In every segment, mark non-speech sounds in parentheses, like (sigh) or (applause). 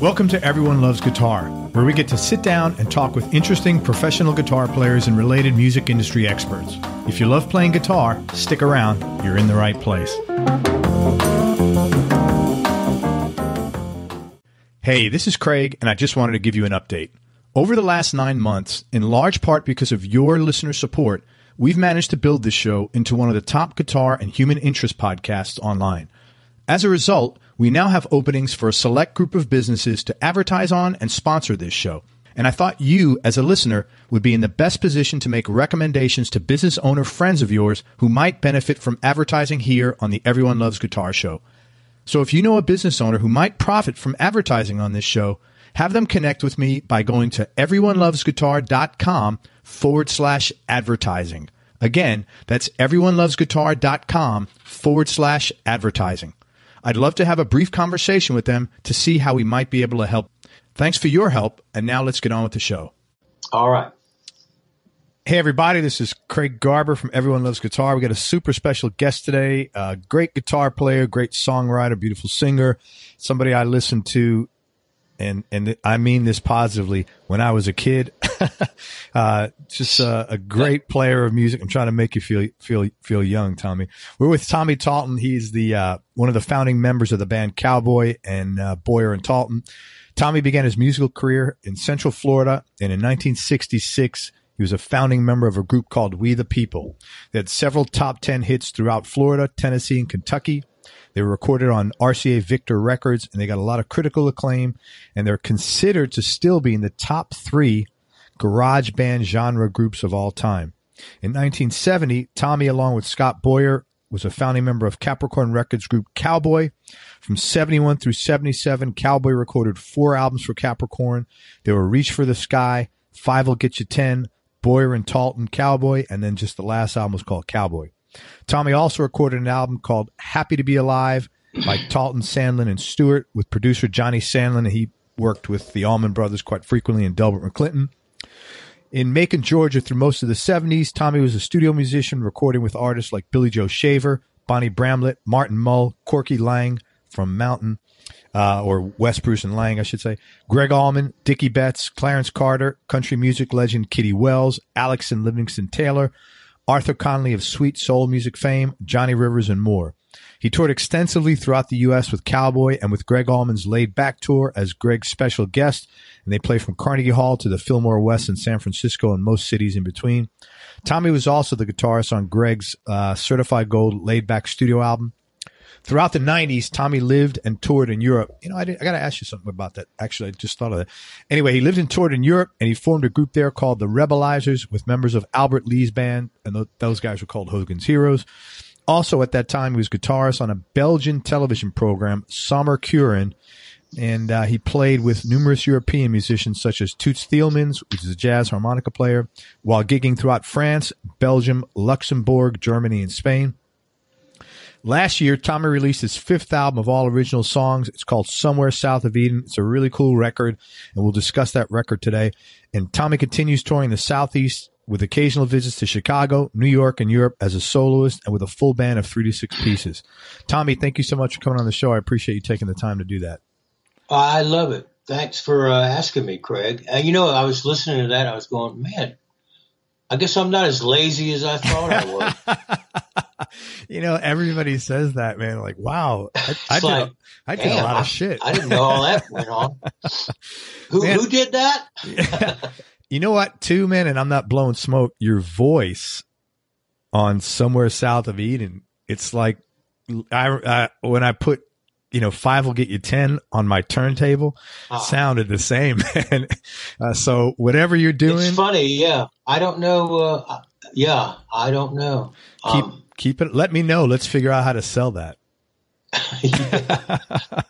Welcome to Everyone Loves Guitar, where we get to sit down and talk with interesting professional guitar players and related music industry experts. If you love playing guitar, stick around, you're in the right place. Hey, this is Craig, and I just wanted to give you an update. Over the last nine months, in large part because of your listener support, we've managed to build this show into one of the top guitar and human interest podcasts online. As a result, we now have openings for a select group of businesses to advertise on and sponsor this show. And I thought you, as a listener, would be in the best position to make recommendations to business owner friends of yours who might benefit from advertising here on the Everyone Loves Guitar show. So if you know a business owner who might profit from advertising on this show, have them connect with me by going to everyonelovesguitar.com forward slash advertising. Again, that's everyonelovesguitar.com forward slash advertising. I'd love to have a brief conversation with them to see how we might be able to help. Thanks for your help. And now let's get on with the show. All right. Hey, everybody. This is Craig Garber from Everyone Loves Guitar. We got a super special guest today. A great guitar player, great songwriter, beautiful singer, somebody I listen to and and I mean this positively. When I was a kid, (laughs) uh, just a, a, great player of music. I'm trying to make you feel feel feel young, Tommy. We're with Tommy Talton. He's the uh, one of the founding members of the band Cowboy and uh, Boyer and Talton. Tommy began his musical career in Central Florida, and in 1966. He was a founding member of a group called We the People. They had several top 10 hits throughout Florida, Tennessee, and Kentucky. They were recorded on RCA Victor Records and they got a lot of critical acclaim and they're considered to still be in the top three garage band genre groups of all time. In 1970, Tommy, along with Scott Boyer, was a founding member of Capricorn Records group Cowboy. From 71 through 77, Cowboy recorded four albums for Capricorn. They were Reach for the Sky, Five Will Get You 10, Boyer and Talton, Cowboy, and then just the last album was called Cowboy. Tommy also recorded an album called Happy to Be Alive by Talton, Sandlin, and Stewart with producer Johnny Sandlin. He worked with the Allman Brothers quite frequently and Delbert McClinton. In Macon, Georgia, through most of the 70s, Tommy was a studio musician recording with artists like Billy Joe Shaver, Bonnie Bramlett, Martin Mull, Corky Lang from Mountain, uh, or West Bruce and Lang, I should say, Gregg Allman, Dickey Betts, Clarence Carter, country music legend Kitty Wells, Alex and Livingston Taylor, Arthur Conley of sweet soul music fame, Johnny Rivers, and more. He toured extensively throughout the U.S. with Cowboy and with Gregg Allman's Laid Back Tour as Gregg's special guest, and they play from Carnegie Hall to the Fillmore West in San Francisco and most cities in between. Tommy was also the guitarist on Gregg's uh, Certified Gold Laid Back studio album. Throughout the 90s, Tommy lived and toured in Europe. You know, I, I got to ask you something about that. Actually, I just thought of that. Anyway, he lived and toured in Europe, and he formed a group there called the Rebelizers with members of Albert Lee's band, and th- those guys were called Hogan's Heroes. Also, at that time, he was guitarist on a Belgian television program, Sommer Kuren, and uh, he played with numerous European musicians such as Toots Thielemans, which is a jazz harmonica player, while gigging throughout France, Belgium, Luxembourg, Germany, and Spain. Last year, Tommy released his fifth album of all original songs. It's called Somewhere South of Eden. It's a really cool record, and we'll discuss that record today. And Tommy continues touring the Southeast with occasional visits to Chicago, New York, and Europe as a soloist and with a full band of three to six pieces. Tommy, thank you so much for coming on the show. I appreciate you taking the time to do that. I love it. Thanks for uh, asking me, Craig. And you know, I was listening to that. I was going, man, I guess I'm not as lazy as I thought I was. (laughs) you know, everybody says that, man. Like, wow, I, I did, like, I did a lot I, of shit. I didn't know all that went on. (laughs) who, man, who did that? yeah. (laughs) You know what, too, man? And I'm not blowing smoke. Your voice on somewhere south of Eden, it's like I, I when I put you know, five will get you 10 on my turntable oh. sounded the same. (laughs) and, uh, so whatever you're doing. It's funny. Yeah. I don't know. Uh, yeah. I don't know. Keep, um, keep it. Let me know. Let's figure out how to sell that. (laughs)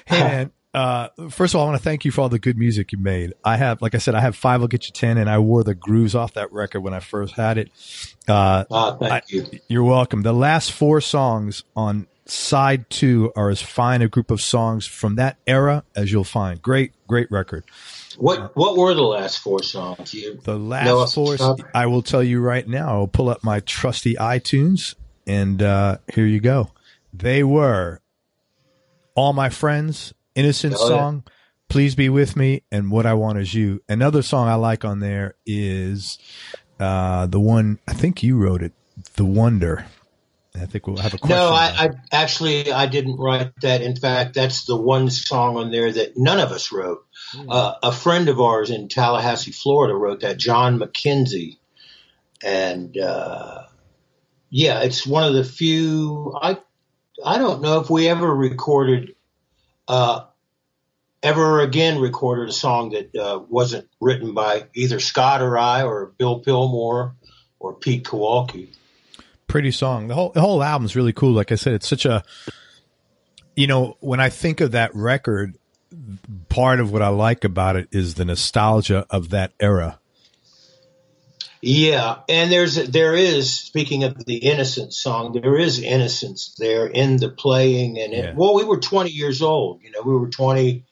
(laughs) hey man, uh, first of all, I want to thank you for all the good music you made. I have, like I said, I have five will get you 10 and I wore the grooves off that record when I first had it. Uh, oh, thank I, you. You're welcome. The last four songs on side two are as fine a group of songs from that era as you'll find. Great, great record. What what were the last four songs? You the last four. I will tell you right now. I'll pull up my trusty iTunes, and uh, here you go. They were "All My Friends," "Innocent oh, Song," yeah. Please Be With Me and What I Want Is You. Another song I like on there is uh, the one, I think you wrote it, The Wonder. I think we'll have a question. No, I, I, actually I didn't write that. In fact, that's the one song on there that none of us wrote. Mm. Uh, a friend of ours in Tallahassee, Florida, wrote that. John McKenzie, and uh, yeah, it's one of the few. I I don't know if we ever recorded, uh, ever again recorded a song that uh, wasn't written by either Scott or I or Bill Pillmore or Pete Kowalke pretty song. The whole the whole album's really cool. Like I said, it's such a you know, when I think of that record, part of what I like about it is the nostalgia of that era. Yeah, and there's there is speaking of the innocent song, there is innocence there in the playing and it, yeah. well, we were 20 years old, you know, we were 20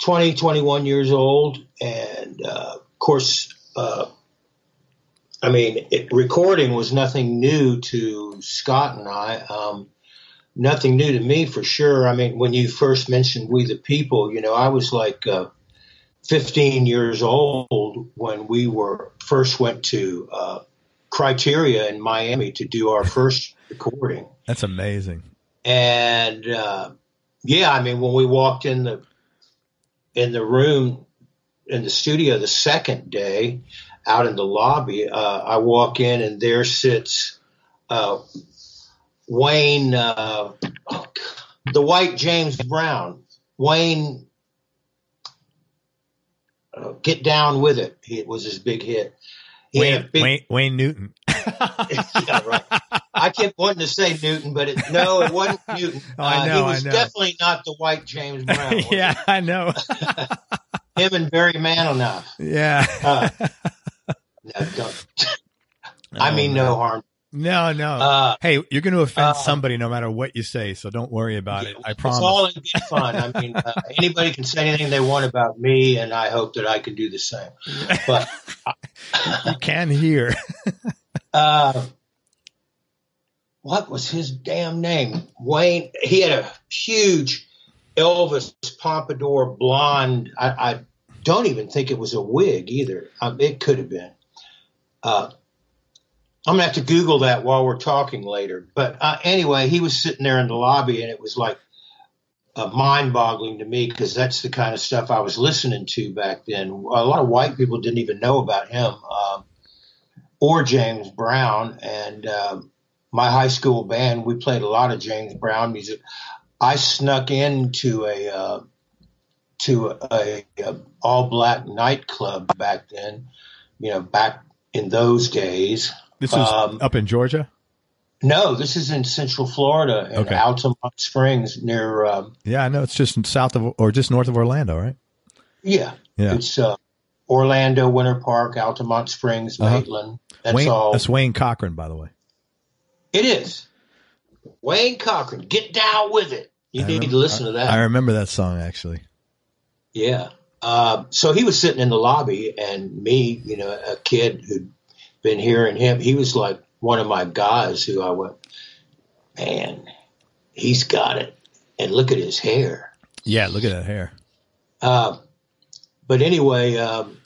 20 21 years old and uh, of course uh, I mean, it, recording was nothing new to Scott and I. Um, nothing new to me for sure. I mean, when you first mentioned We the People, you know, I was like uh, 15 years old when we were first went to uh, Criteria in Miami to do our first recording. That's amazing. And uh, yeah, I mean, when we walked in the in the room in the studio the second day, out in the lobby, uh, I walk in and there sits uh, Wayne, uh, the white James Brown. Wayne, uh, get down with it. It was his big hit. Wayne, big, Wayne, Wayne, Newton. (laughs) (laughs) yeah, right. I kept wanting to say Newton, but it, no, it wasn't Newton. Oh, I uh, know, he was know. definitely not the white James Brown. (laughs) yeah, I know. Him and Barry Manilow. Yeah. No, don't. (laughs) I mean, no harm. No, no. Uh, hey, you're going to offend uh, somebody no matter what you say, so don't worry about yeah, it. I promise. It's all in good fun. I mean, uh, (laughs) anybody can say anything they want about me, and I hope that I can do the same. But (laughs) you can hear. uh, what was his damn name? Wayne. He had a huge Elvis pompadour blonde. I, I don't even think it was a wig either. Um, it could have been. Uh, I'm gonna have to Google that while we're talking later. But uh, anyway, he was sitting there in the lobby, and it was like uh, mind-boggling to me because that's the kind of stuff I was listening to back then. A lot of white people didn't even know about him um, or James Brown. And um, my high school band, we played a lot of James Brown music. I snuck into a uh, to a, a all black nightclub back then. You know, back in those days. This is um, up in Georgia. No, this is in Central Florida in okay. Altamonte Springs near. Um, yeah, I know it's just south of or just north of Orlando, right? Yeah, yeah. It's uh, Orlando, Winter Park, Altamonte Springs, uh-huh. Maitland. That's Wayne, all. That's Wayne Cochran, by the way. It is Wayne Cochran. Get down with it. You I need remember, to listen to that. I remember that song actually. Yeah. Uh, so he was sitting in the lobby, and me, you know, a kid who'd been hearing him, he was like one of my guys who I went, man, he's got it. And look at his hair. Yeah, look at that hair. Uh, but anyway, um,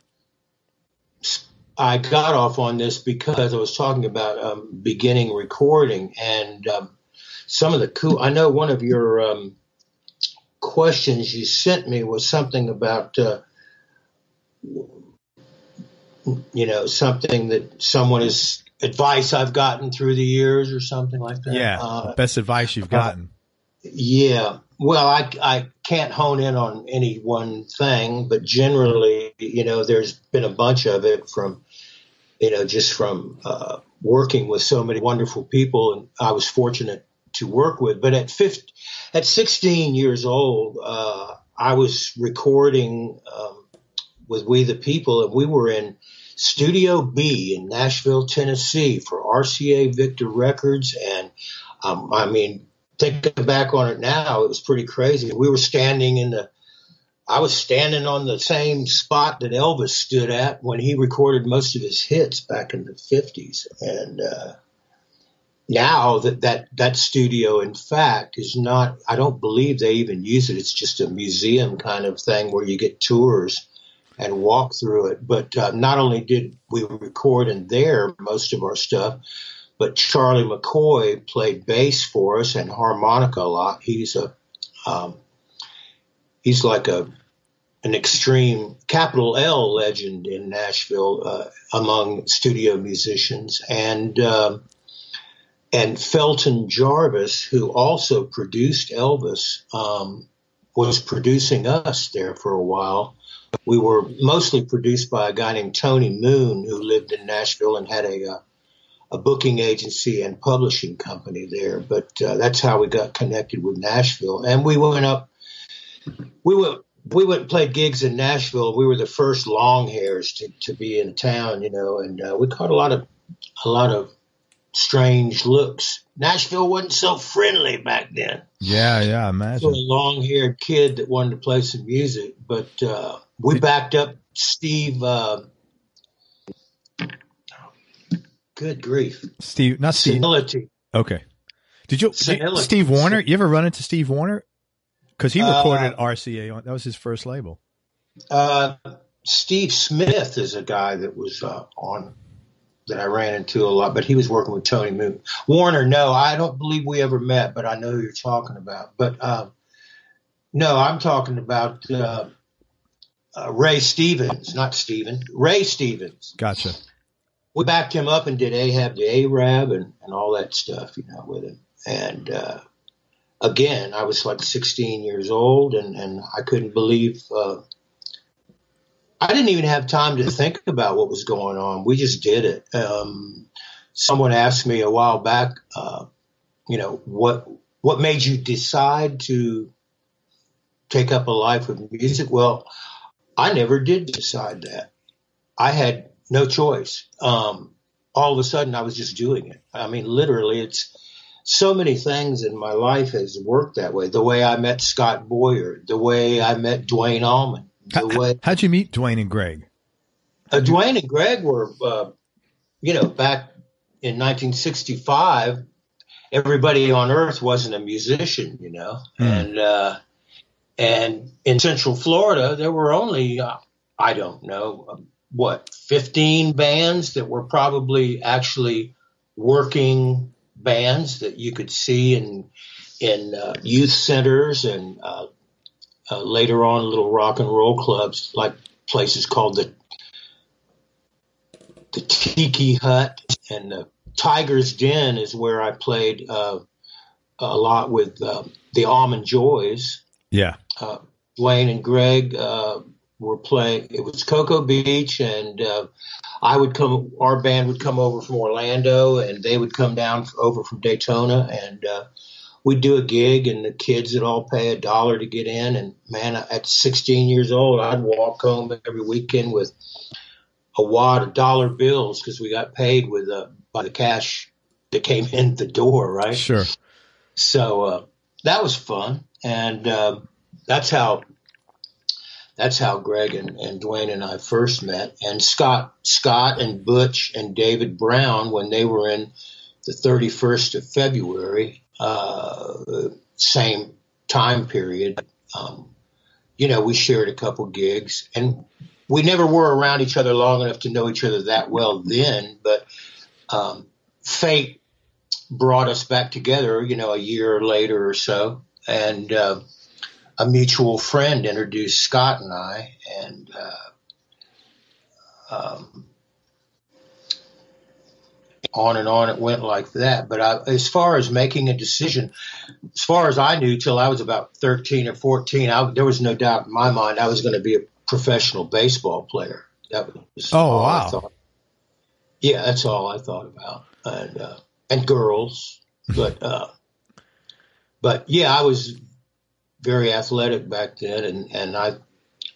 I got off on this because I was talking about um, beginning recording and um, some of the cool. I know one of your um, questions you sent me was something about, uh, you know, something that someone is advice I've gotten through the years or something like that. Yeah, uh, best advice you've gotten. Uh, yeah. Well, I, I can't hone in on any one thing, but generally, you know, there's been a bunch of it from, you know, just from uh, working with so many wonderful people, and I was fortunate to work with. But at 50, at 16 years old, uh, I was recording um, with We the People, and we were in Studio B in Nashville, Tennessee for RCA Victor Records. And um, I mean, thinking back on it now, it was pretty crazy. We were standing in the I was standing on the same spot that Elvis stood at when he recorded most of his hits back in the 50s. And uh, now that, that that studio, in fact, is not. I don't believe they even use it. It's just a museum kind of thing where you get tours and walk through it. But uh, not only did we record in there most of our stuff, but Charlie McCoy played bass for us and harmonica a lot. He's a um, he's like a an extreme capital L legend in Nashville uh, among studio musicians, and um, and Felton Jarvis, who also produced Elvis, um, was producing us there for a while. We were mostly produced by a guy named Tony Moon, who lived in Nashville and had a uh, a booking agency and publishing company there. But uh, that's how we got connected with Nashville, and we went up. We went we went and played gigs in Nashville. We were the first long hairs to, to be in town, you know, and uh, we caught a lot of a lot of strange looks. Nashville wasn't so friendly back then. Yeah, yeah, imagine. a long haired kid that wanted to play some music, but uh, we backed up Steve. Uh, good grief, Steve, not Steve. Senility. Okay. Did you Steve Wariner? You ever run into Steve Wariner? Because he recorded uh, RCA on that was his first label. Uh, Steve Smith is a guy that was uh, on that I ran into a lot, but he was working with Tony Moon. Wariner, no, I don't believe we ever met, but I know who you're talking about. But um, no, I'm talking about uh, uh, Ray Stevens, not Steven, Ray Stevens. Gotcha. We backed him up and did Ahab the Arab and, and all that stuff, you know, with him. And uh, again, I was like 16 years old, and, and I couldn't believe uh, I didn't even have time to think about what was going on. We just did it. Um, someone asked me a while back, uh, you know, what what made you decide to take up a life with music? Well, I never did decide that. I had no choice. Um, all of a sudden, I was just doing it. I mean, literally, it's so many things in my life has worked that way. The way I met Scott Boyer, the way I met Duane Allman, how, way, how'd you meet Duane and Gregg? Uh, Duane and Gregg were, uh, you know, back in 1965, everybody on earth wasn't a musician, you know, hmm. and, uh, and in Central Florida, there were only, uh, I don't know, um, what, 15 bands that were probably actually working bands that you could see in, in uh, youth centers and uh, later on little rock and roll clubs like places called the the Tiki Hut and the Tiger's Den is where I played uh, a lot with uh, the Allman Joys. Yeah, uh, Duane and Gregg uh, were playing. It was Cocoa Beach, and uh, I would come. Our band would come over from Orlando, and they would come down over from Daytona, and we'd do a gig and the kids would all pay a dollar to get in. And man, at 16 years old, I'd walk home every weekend with a wad of dollar bills because we got paid with uh, by the cash that came in the door, right? Sure. So uh, that was fun, and uh, that's how that's how Gregg and, and Duane and I first met. And Scott Scott and Butch and David Brown when they were in the 31st of February uh, same time period. Um, you know, we shared a couple gigs and we never were around each other long enough to know each other that well then, but um, fate brought us back together, you know, a year later or so. And uh, a mutual friend introduced Scott and I, and uh, um, on and on it went like that. But I, as far as making a decision, as far as I knew, till I was about 13 or 14, I, there was no doubt in my mind I was going to be a professional baseball player. That was oh wow, yeah, that's all I thought about, and uh, and girls, but uh, but yeah, I was very athletic back then, and and I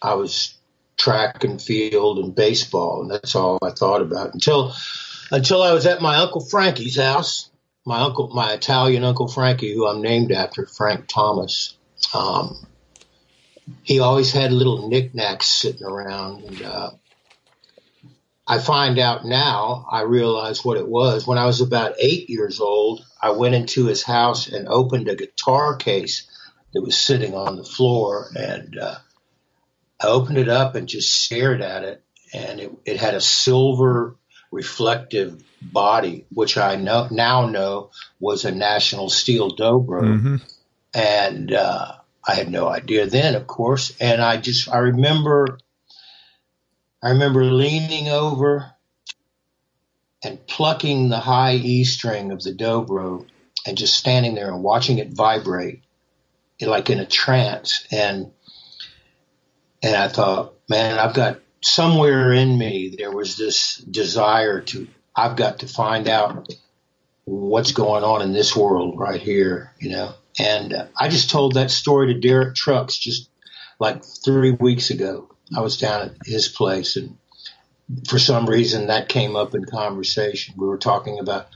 I was track and field and baseball, and that's all I thought about until until I was at my uncle Frankie's house. My uncle, my Italian uncle Frankie, who I'm named after, Frank Thomas. Um, he always had little knickknacks sitting around, and uh, I find out now, I realize what it was. When I was about eight years old, I went into his house and opened a guitar case that was sitting on the floor. And uh, I opened it up and just stared at it. And it, it had a silver reflective body, which I know, now know was a National Steel Dobro. Mm-hmm. And uh, I had no idea then, of course. And I just, I remember I remember leaning over and plucking the high E string of the dobro and just standing there and watching it vibrate like in a trance and and I thought, man, I've got somewhere in me there was this desire to I've got to find out what's going on in this world right here, you know. And uh, I just told that story to Derek Trucks just like 3 weeks ago I was down at his place and for some reason that came up in conversation. We were talking about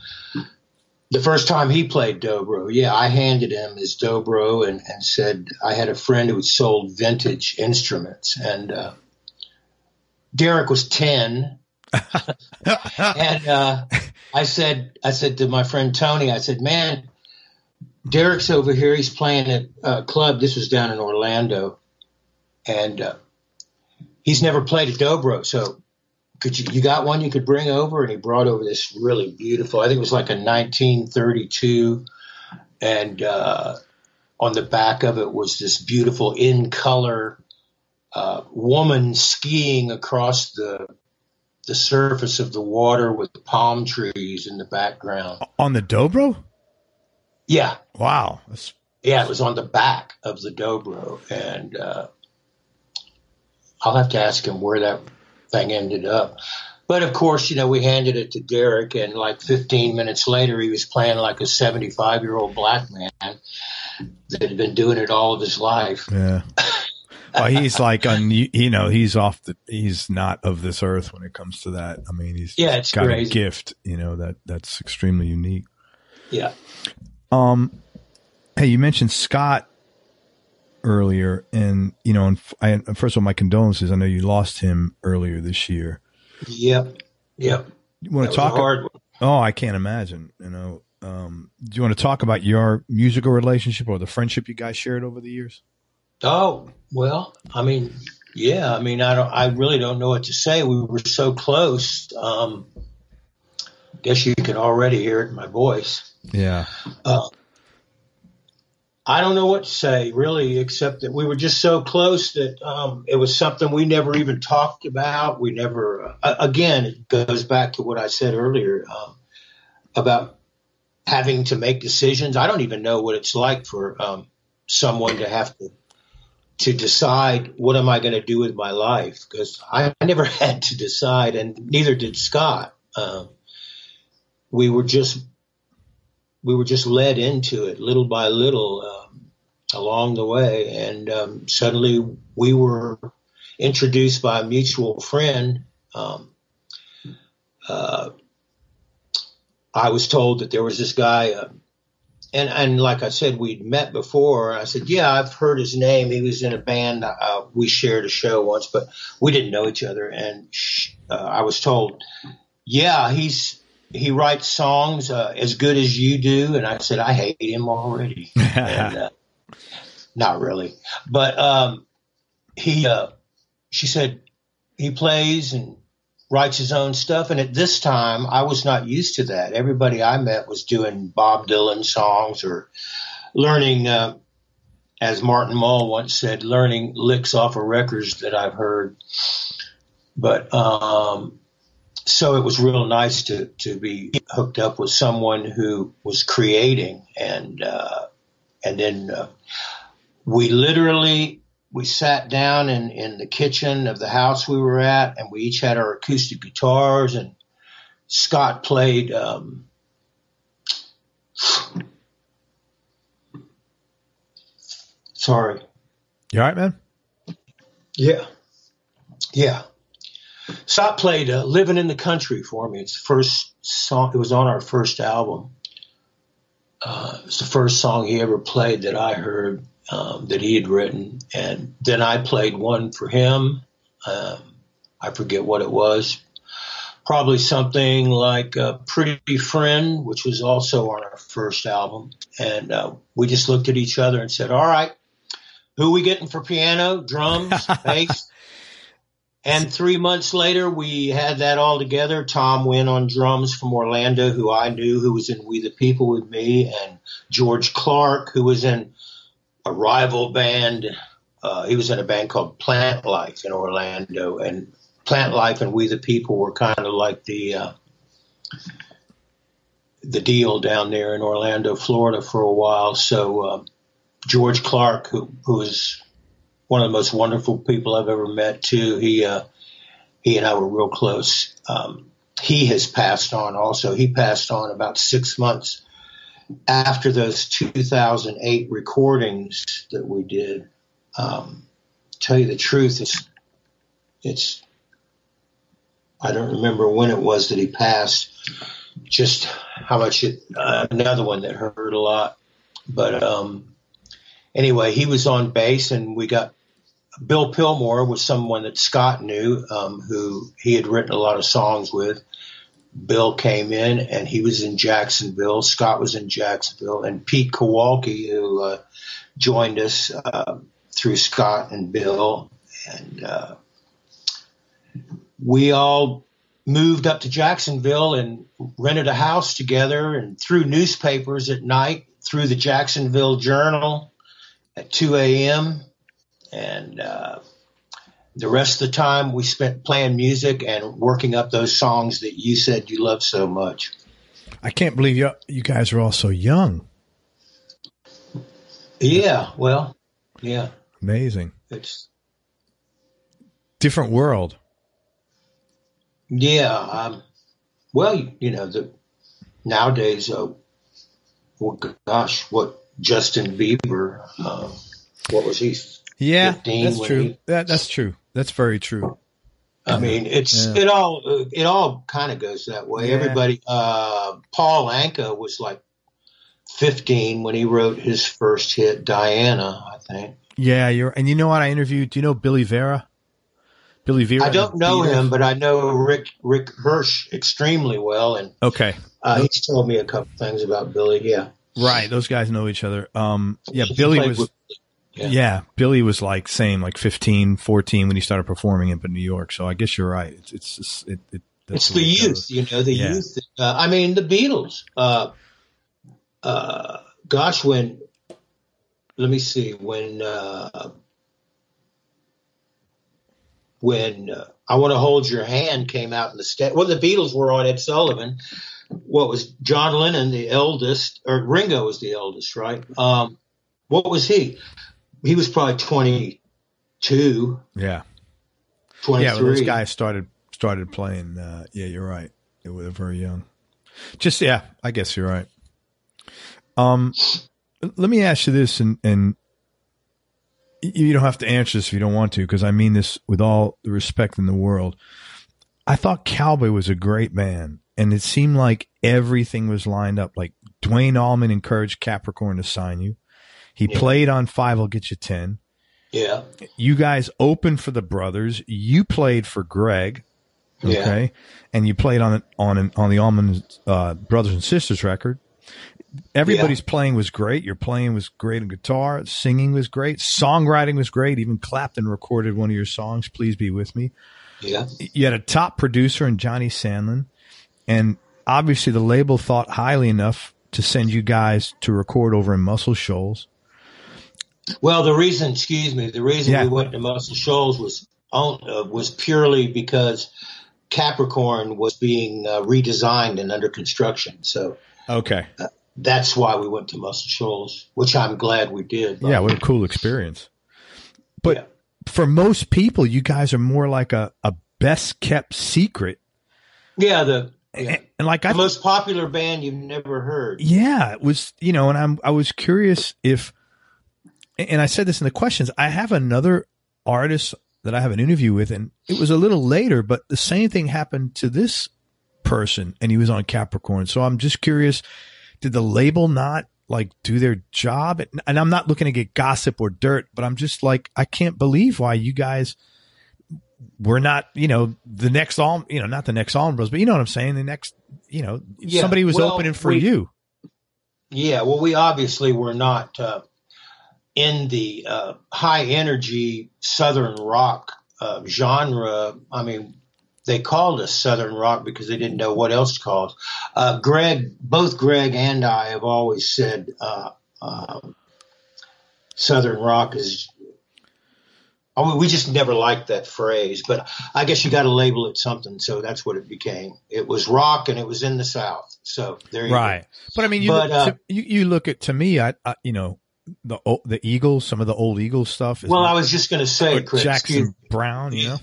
the first time he played dobro. Yeah, I handed him his dobro and, and said I had a friend who sold vintage instruments and uh, Derek was 10 (laughs) and uh, I said I said to my friend Tony, I said, "Man, Derek's over here. He's playing at a club. This was down in Orlando, and uh, he's never played a dobro. So could you, you got one you could bring over? And he brought over this really beautiful, I think it was like a 1932. And, uh, on the back of it was this beautiful in color, uh, woman skiing across the, the surface of the water with palm trees in the background. On the dobro? Yeah. Wow. That's... Yeah, it was on the back of the dobro. And, uh, I'll have to ask him where that thing ended up. But of course, you know, we handed it to Derek, and like 15 minutes later, he was playing like a 75 year old black man that had been doing it all of his life. Yeah. (laughs) well, he's like, un, you know, he's off the, he's not of this earth when it comes to that. I mean, he's yeah, it's got crazy. a gift, you know, that that's extremely unique. Yeah. Um, hey, you mentioned Scott earlier, and you know, and I, first of all, my condolences. I know you lost him earlier this year. Yep, yep. You want to talk? Oh, I can't imagine. You know, um, do you want to talk about your musical relationship or the friendship you guys shared over the years? Oh well, I mean, yeah. I mean, I don't. I really don't know what to say. We were so close. Um, guess you can already hear it in my voice. Yeah. Uh, I don't know what to say really, except that we were just so close that um, it was something we never even talked about. We never, uh, again, it goes back to what I said earlier um, about having to make decisions. I don't even know what it's like for um, someone to have to to decide what am I going to do with my life because I, I, never (laughs) had to decide, and neither did Scott. Um, we were just we were just led into it little by little um, along the way, and um, suddenly we were introduced by a mutual friend. Um, uh, I was told that there was this guy, uh, and and like I said, we'd met before. I said, "Yeah, I've heard his name. He was in a band. Uh, we shared a show once, but we didn't know each other." And uh, I was told, "Yeah, he's he writes songs uh, as good as you do, and I said I hate him already. (laughs) and, uh, not really, but um, he. Uh, she said he plays and writes his own stuff, and at this time I was not used to that. Everybody I met was doing Bob Dylan songs or learning, uh, as Martin Mull once said, learning licks off of records that I've heard. But um, so it was real nice to to be hooked up with someone who was creating and uh, and then uh, we literally we sat down in in the kitchen of the house we were at and we each had our acoustic guitars and Scott played um, sorry you all right man yeah yeah Scott played uh, "Living in the Country" for me. It's the first song. It was on our first album. Uh, it's the first song he ever played that I heard um, that he had written, and then I played one for him. Um, I forget what it was, probably something like a Pretty Friend, which was also on our first album. And uh, we just looked at each other and said, all right, who are we getting for piano, drums, (laughs) bass? And three months later, we had that all together. Tom Wynn on drums from Orlando, who I knew, who was in We the People with me, and George Clark, who was in a rival band. Uh, he was in a band called Plant Life in Orlando, and Plant Life and We the People were kind of like the uh, the deal down there in Orlando, Florida, for a while. So uh, George Clark, who who was one of the most wonderful people I've ever met too. He uh, he and I were real close. Um, he has passed on also. He passed on about six months after those 2008 recordings that we did. Um, tell you the truth, it's it's I don't remember when it was that he passed. Just how much it, uh, another one that hurt a lot, but um, anyway, he was on bass, and we got Bill Pillmore was someone that Scott knew, um, who he had written a lot of songs with. Bill came in and he was in Jacksonville. Scott was in Jacksonville, and Pete Kowalke, who uh, joined us uh, through Scott and Bill, and uh, we all moved up to Jacksonville and rented a house together, and through newspapers at night, through the Jacksonville Journal at 2 a.m and uh, the rest of the time we spent playing music and working up those songs that you said you love so much. I can't believe you you guys are all so young. Yeah, well, yeah. Amazing. It's different world. Yeah, um, well, you know, the nowadays, uh, well, gosh, what Justin Bieber, uh, what was he? Yeah, that's true. He, that, that's true. That's very true. I mean, it's yeah. it all it all kind of goes that way. Yeah. Everybody, uh, Paul Anka was like 15 when he wrote his first hit, Diana, I think. Yeah, you're, and you know what? I interviewed. Do you know Billy Vera? Billy Vera. I don't know him, but I know Rick Rick Hirsch extremely well, and okay, uh, he's told me a couple things about Billy. Yeah, right. Those guys know each other. Um, yeah, he Billy was. With, yeah. yeah. Billy was like same, like 15, 14 when he started performing in New York. So I guess you're right. It's it's just, it, it it's the, the youth, goes. you know, the yeah. youth. Uh, I mean, the Beatles. Uh, uh, gosh, when let me see when uh, when uh, I want to hold your hand came out in the state. Well, the Beatles were on Ed Sullivan. What was John Lennon the eldest, or Ringo was the eldest, right? Um, what was he? He was probably 22. Yeah. 23. Yeah, when those guys started started playing, uh, yeah, you're right. They were very young. Just yeah, I guess you're right. Um, let me ask you this, and and you don't have to answer this if you don't want to, because I mean this with all the respect in the world. I thought Cowboy was a great man, and it seemed like everything was lined up. Like Duane Allman encouraged Capricorn to sign you. He yeah. played on Five Will Get You Ten. Yeah. You guys opened for the brothers. You played for Gregg. Okay. Yeah. And you played on on on the Allman uh, Brothers and Sisters record. Everybody's yeah. playing was great. Your playing was great on guitar. Singing was great. Songwriting was great. Even Clapton recorded one of your songs, Please Be With Me. Yeah. You had a top producer in Johnny Sandlin. And obviously the label thought highly enough to send you guys to record over in Muscle Shoals. Well, the reason, excuse me, the reason yeah. we went to Muscle Shoals was uh, was purely because Capricorn was being uh, redesigned and under construction. So, okay, uh, that's why we went to Muscle Shoals, which I'm glad we did. Yeah, what a cool experience. But yeah. for most people, you guys are more like a, a best kept secret. Yeah, the yeah. And, and, like the I, most popular band you've never heard. Yeah, it was you know, and I'm I was curious if and I said this in the questions. I have another artist that I have an interview with, and it was a little later, but the same thing happened to this person, and he was on Capricorn. So I'm just curious: did the label not like do their job? And I'm not looking to get gossip or dirt, but I'm just like, I can't believe why you guys we're not, you know, the next all, you know, not the next Allman but you know what I'm saying. The next, you know, Yeah, somebody was well, opening for we- you. Yeah, well, we obviously were not uh, in the uh, high energy Southern rock uh, genre. I mean, they called us Southern rock because they didn't know what else to call us. Uh, Gregg, both Gregg and I have always said uh, um Southern rock is. I mean, we just never liked that phrase, but I guess you got to label it something. So that's what it became. It was rock, and it was in the South. So there you go. Right. But I mean, you, But, look, uh, to, you, you look at, to me, I, I, you know, the, the Eagles, some of the old Eagles stuff. Well, I was just going to say, Chris, Jackson Browne, you know?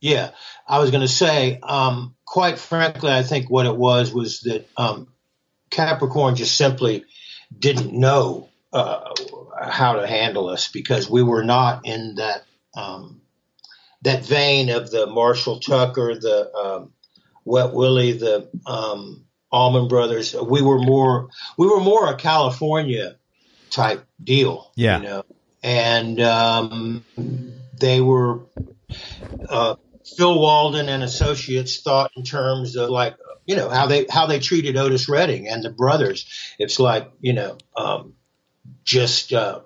Yeah, I was going to say, um, quite frankly, I think what it was was that um, Capricorn just simply didn't know uh, how to handle us because we were not in that um, that vein of the Marshall Tucker, the um, Wet Willie, the um, Allman Brothers. We were more we were more a California type deal, Yeah. you know, and um, they were uh, Phil Walden and Associates thought in terms of like you know how they how they treated Otis Redding and the brothers. It's like you know um, just uh,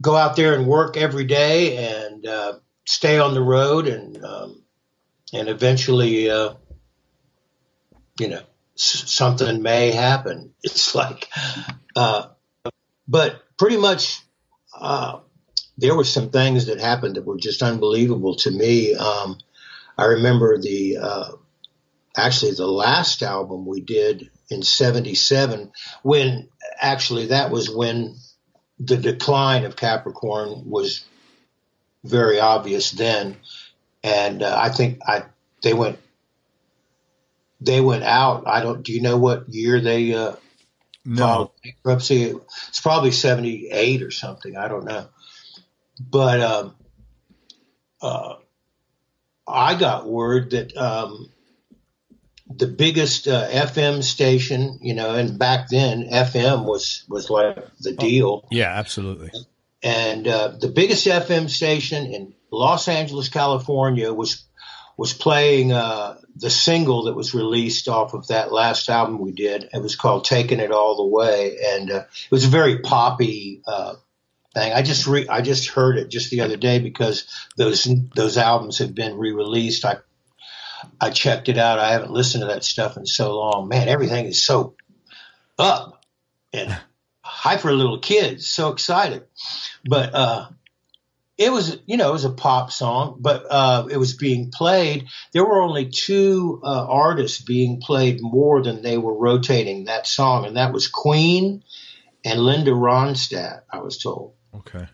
go out there and work every day and uh, stay on the road and um, and eventually uh, you know s- something may happen. (laughs) It's like, uh, but pretty much. Uh, there were some things that happened that were just unbelievable to me. Um, I remember the uh, actually the last album we did in '77 when actually that was when the decline of Capricorn was very obvious then, and uh, I think I they went they went out. I don't. Do you know what year they uh, No. bankruptcy? It's probably '78 or something. I don't know but um, uh, I got word that um, the biggest uh, FM station, you know, and back then FM was was like the deal, Yeah, absolutely. and uh, the biggest FM station in Los Angeles, California, was was playing uh, the single that was released off of that last album we did. It was called "Taking It All the Way," and uh, it was a very poppy uh, thing. I just re- I just heard it just the other day because those those albums have been re-released. I I checked it out. I haven't listened to that stuff in so long. Man, everything is so up and high for little kids. So excited, but uh, it was you know it was a pop song, but uh, it was being played. There were only two uh, artists being played more than they were rotating that song, and that was Queen and Linda Ronstadt. I was told Okay.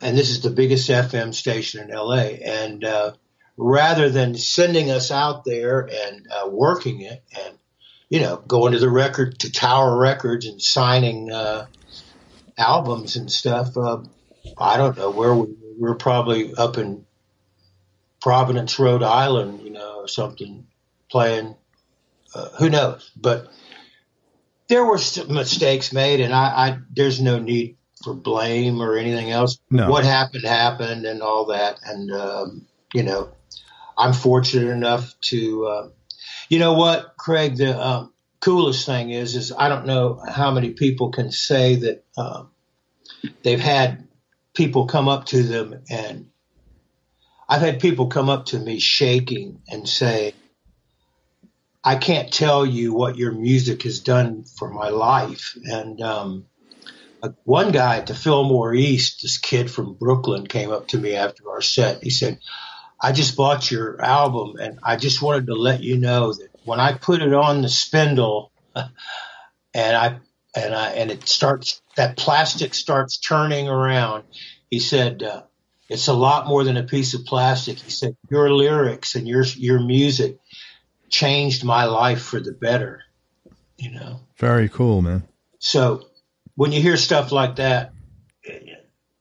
and this is the biggest FM station in LA. And uh, rather than sending us out there and uh, working it, and you know, going to the record to Tower Records and signing uh, albums and stuff, uh, I don't know where we we were. Probably up in Providence, Rhode Island, you know, or something, playing. Uh, who knows? But there were some mistakes made, and I, I there's no need for blame or anything else. No. What happened happened, and all that. And um, you know, I'm fortunate enough to. Uh, you know what, Craig? The um, coolest thing is, is I don't know how many people can say that um, they've had people come up to them, and I've had people come up to me shaking and say, I can't tell you what your music has done for my life. And um, one guy at the Fillmore East, this kid from Brooklyn, came up to me after our set. He said, I just bought your album and I just wanted to let you know that when I put it on the spindle (laughs) and I and I and it starts that plastic starts turning around, he said, uh, it's a lot more than a piece of plastic. He said, your lyrics and your your music changed my life for the better. You know. Very cool, man. So when you hear stuff like that,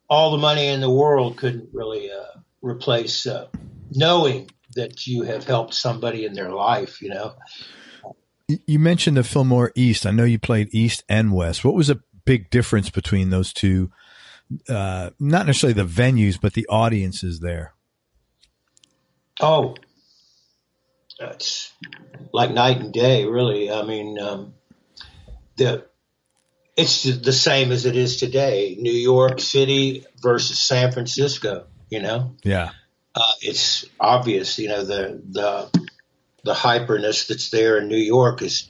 all the money in the world couldn't really uh, replace uh, knowing that you have helped somebody in their life. You know. You mentioned the Fillmore East. I know you played East and West. What was a big difference between those two? Uh, not necessarily the venues, but the audiences there. Oh, it's like night and day, really. I mean, um, the it's the same as it is today. New York City versus San Francisco. You know. Yeah. Uh, it's obvious. You know the the the hyperness that's there in New York is.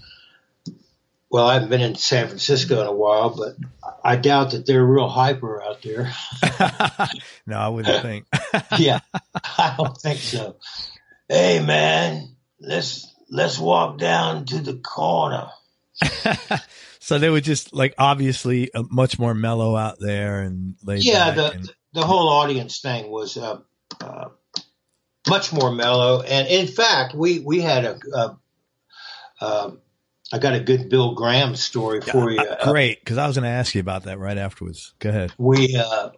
Well, I haven't been in San Francisco in a while, but I doubt that they're real hyper out there. (laughs) no, I wouldn't (laughs) think. (laughs) yeah, I don't think so. Hey, man, let's let's walk down to the corner. so they were just like obviously uh, much more mellow out there and yeah. The and- the whole audience thing was uh, uh, much more mellow, and in fact, we we had a. a um I got a good Bill Graham story for you. Uh, great, because I was going to ask you about that right afterwards. Go ahead. we uh,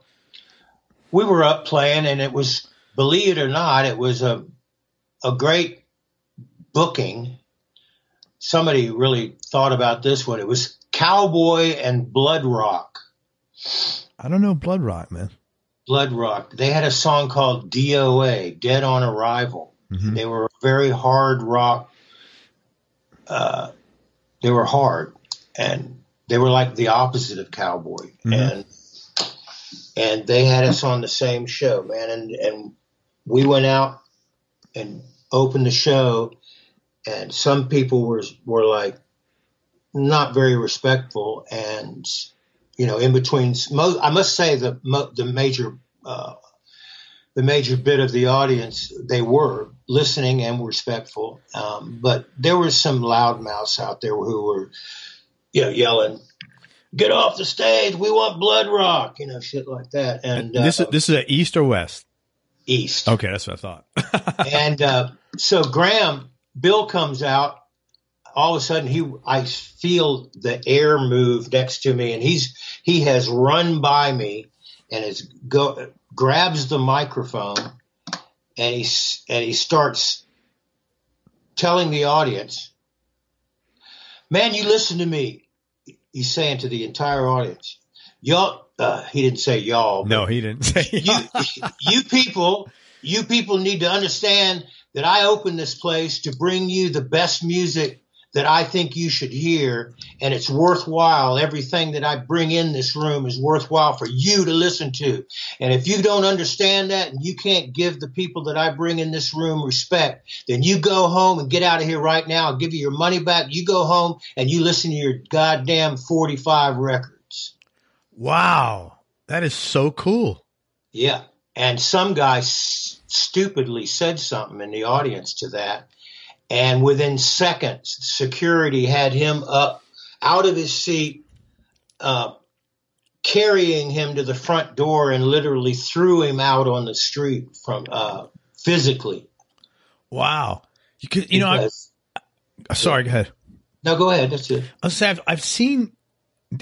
we were up playing, and it was, believe it or not, it was a a great booking. Somebody really thought about this one. It was Cowboy and Bloodrock. I don't know Bloodrock, man. Bloodrock. They had a song called DOA, Dead on Arrival. Mhm. They were very hard rock. Uh, they were hard, and they were like the opposite of Cowboy. Mhm. And and they had us on the same show, man. And and we went out and opened the show, and some people were were like not very respectful, and you know, in between. Mo- I must say the mo- the major. Uh, the major bit of the audience, they were listening and respectful. Um, but there was some loudmouths out there who were, you know, yelling, "Get off the stage! We want Bloodrock!" You know, shit like that. And this uh, is this is at East or West? East. Okay, that's what I thought. (laughs) and uh, so Graham, Bill comes out. All of a sudden, he I feel the air move next to me, and he's he has run by me and is go grabs the microphone and he and he starts telling the audience, "Man, you listen to me." He's saying to the entire audience, "Y'all." Uh, he didn't say y'all. no, he didn't say. (laughs) you, you people, you people need to understand that I opened this place to bring you the best music that I think you should hear, and it's worthwhile. Everything that I bring in this room is worthwhile for you to listen to. And if you don't understand that and you can't give the people that I bring in this room respect, then you go home and get out of here right now. I'll give you your money back. You go home and you listen to your goddamn 45 records. wow, that is so cool. Yeah. And some guy s- stupidly said something in the audience to that. And within seconds, security had him up out of his seat, uh, carrying him to the front door and literally threw him out on the street from uh, physically. Wow, you could, you know, I, Because- sorry, go ahead. no, go ahead. That's it. I was I've, I've seen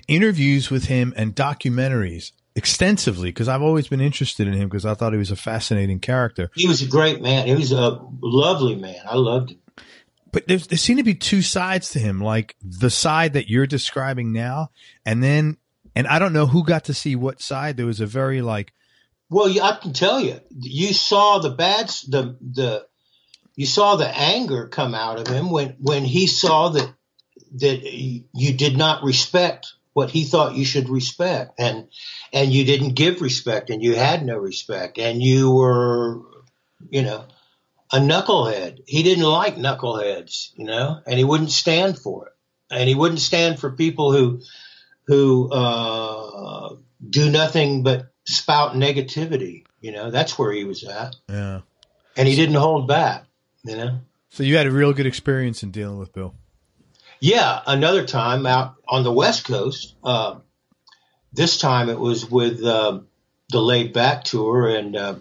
interviews with him and documentaries extensively because I've always been interested in him because I thought he was a fascinating character. He was a great man. He was a lovely man. I loved him. But there, seem to be two sides to him, like the side that you're describing now, and then, and I don't know who got to see what side. There was a very like, Well, I can tell you, you saw the bad, the the, you saw the anger come out of him when when he saw that that you did not respect what he thought you should respect, and and you didn't give respect, and you had no respect, and you were, you know, a knucklehead. He didn't like knuckleheads, you know, and he wouldn't stand for it, and he wouldn't stand for people who who uh, do nothing but spout negativity. You know, that's where he was at, yeah. and he didn't hold back. You know. So you had a real good experience in dealing with Bill. Yeah, another time out on the West Coast. Uh, this time it was with uh, the Laid Back tour, and uh,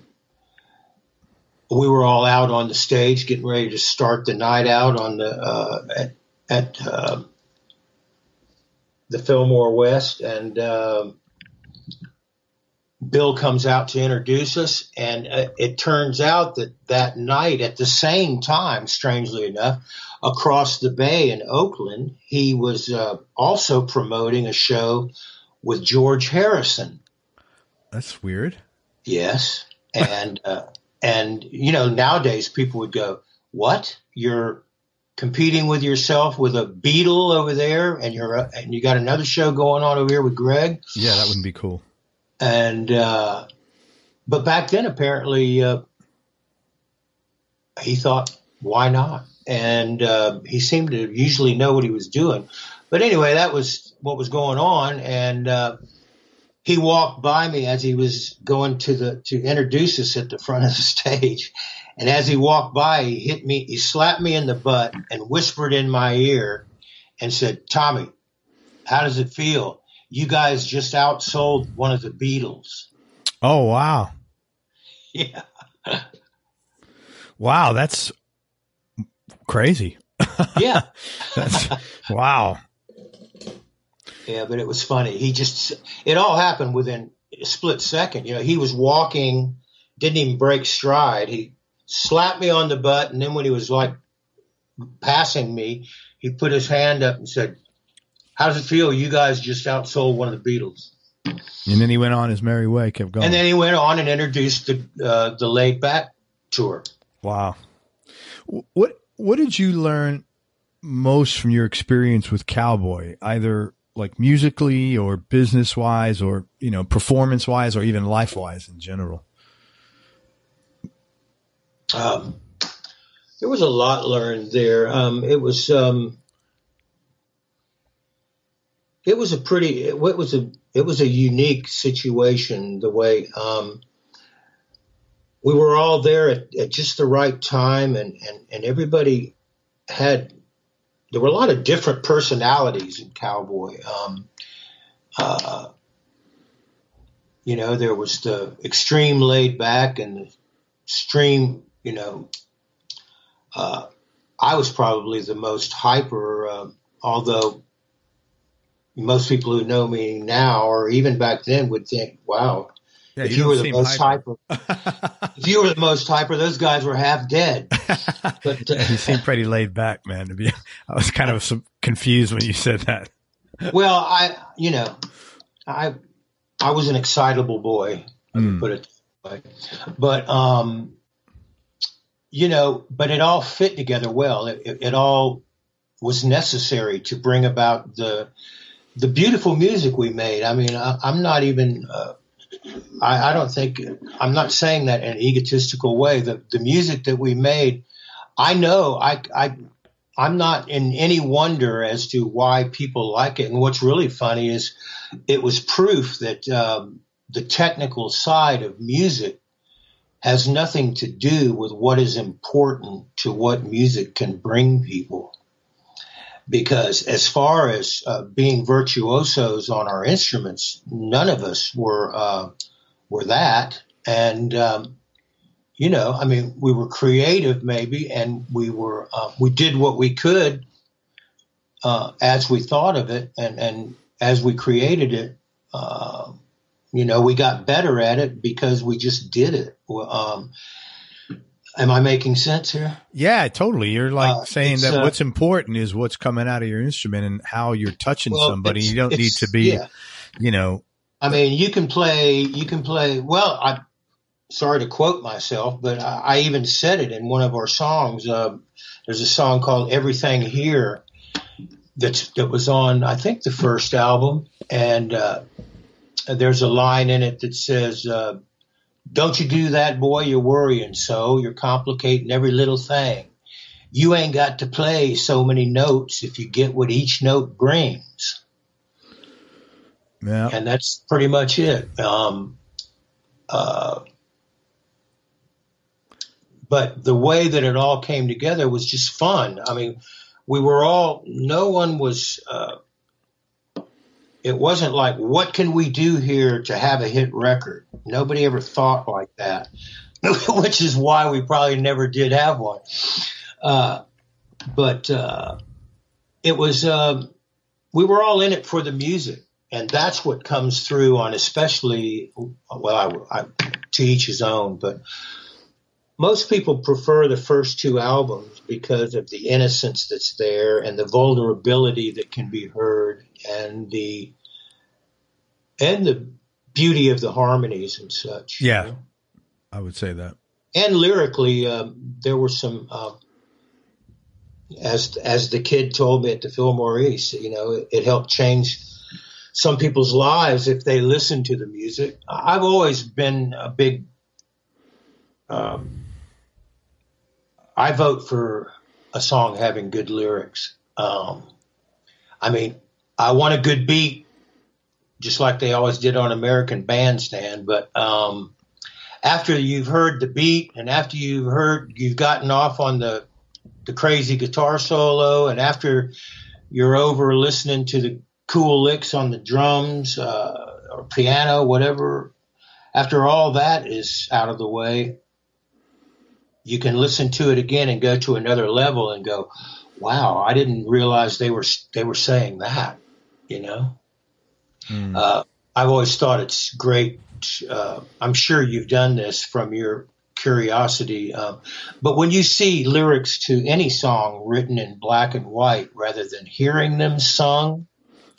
we were all out on the stage getting ready to start the night out on the uh, at, at uh, the Fillmore West, and uh, Bill comes out to introduce us, and uh, it turns out that that night, at the same time, strangely enough, across the bay in Oakland, he was uh, also promoting a show with George Harrison. That's weird. Yes, and uh, and you know, nowadays people would go, "What? You're competing with yourself with a Beatle over there, and you're uh, and you got another show going on over here with Gregg." Yeah, that wouldn't be cool. And uh, but back then, apparently, uh, he thought, "Why not?" And uh, he seemed to usually know what he was doing. But anyway, that was what was going on, and uh, he walked by me as he was going to the to introduce us at the front of the stage. And as he walked by, he hit me, he slapped me in the butt and whispered in my ear and said, Tommy, how does it feel? You guys just outsold one of the Beatles. Oh, wow. (laughs) Yeah. wow. That's crazy. (laughs) Yeah. that's, wow. Yeah, but it was funny. He just, it all happened within a split second. You know, he was walking, didn't even break stride. He slapped me on the butt. And then when he was like passing me, he put his hand up and said, How does it feel? You guys just outsold one of the Beatles. And then he went on his merry way, kept going. And then he went on and introduced the, uh, the laid back tour. Wow. What, what did you learn most from your experience with Cowboy, either like musically or business wise or, you know, performance wise or even life wise in general? Um, there was a lot learned there. Um, it was, um, it was a pretty, it was a, it was a unique situation the way, um, we were all there at, at, just the right time and, and, and everybody had there were a lot of different personalities in cowboy. Um, uh, you know there was the extreme laid back and the extreme you know uh, i was probably the most hyper uh, although most people who know me now or even back then would think wow yeah, if you, you, were the most hyper. hyper, (laughs) if you were the most hyper, those guys were half dead. (laughs) But uh, you seem pretty laid back, man. To be, I was kind of confused when you said that. Well, I, you know, I, I was an excitable boy. Mm. Put it way. But, um, you know, but it all fit together well. It, it, it all was necessary to bring about the, the beautiful music we made. I mean, I, am not even. Uh, I, I, don't think I'm not saying that in an egotistical way. The the music that we made, I know I I I'm not in any wonder as to why people like it. And what's really funny is it was proof that um, the technical side of music has nothing to do with what is important to what music can bring people because as far as uh, being virtuosos on our instruments, none of us were uh, were that. And um, you know, I mean, we were creative maybe, and we were uh, we did what we could uh, as we thought of it, and and as we created it. Uh, you know, we got better at it because we just did it. Um, Am I making sense here? Yeah, totally. You're like uh, saying that uh, what's important is what's coming out of your instrument and how you're touching well, somebody. You don't need to be, yeah. you know. I mean, you can play. You can play. Well, I. am Sorry to quote myself, but I, I even said it in one of our songs. Uh, there's a song called "Everything Here" that's that was on, I think, the first album, and uh, there's a line in it that says uh, don't you do that, boy? You're worrying so. You're complicating every little thing. You ain't got to play so many notes if you get what each note brings. Yeah. And that's pretty much it. Um, uh, but the way that it all came together was just fun. I mean, we were all, no one was, uh, it wasn't like, what can we do here to have a hit record? Nobody ever thought like that, (laughs) which is why we probably never did have one. Uh, but uh, it was, uh, we were all in it for the music. And that's what comes through on, especially, well, I, I, to each his own, but most people prefer the first two albums because of the innocence that's there and the vulnerability that can be heard and the and the beauty of the harmonies and such. Yeah, you know? I would say that. and lyrically, um, there were some. Um, as as the kid told me at the Fillmore East, you know, it, it helped change some people's lives if they listened to the music. I've always been a big. Um, I vote for a song having good lyrics. Um, I mean, I want a good beat, just like they always did on American Bandstand. But um, after you've heard the beat, and after you've heard, you've gotten off on the the crazy guitar solo, and after you're over listening to the cool licks on the drums uh, or piano, whatever. After all that is out of the way, you can listen to it again and go to another level and go, "Wow, I didn't realize they were they were saying that." You know, mm. uh, I've always thought it's great. Uh, I'm sure you've done this from your curiosity. Um, but when you see lyrics to any song written in black and white rather than hearing them sung,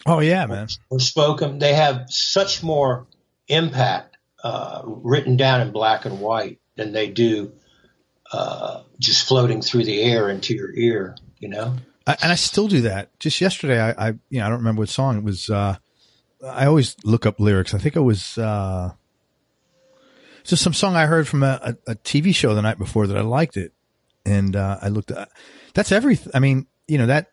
oh yeah, man, or spoken, they have such more impact uh, written down in black and white than they do uh, just floating through the air into your ear. You know. I, and I still do that. Just yesterday, I, I, you know, I don't remember what song it was. Uh, I always look up lyrics. I think it was, uh, just some song I heard from a, a, a, TV show the night before that I liked it, and uh, I looked. at That's everything. I mean, you know that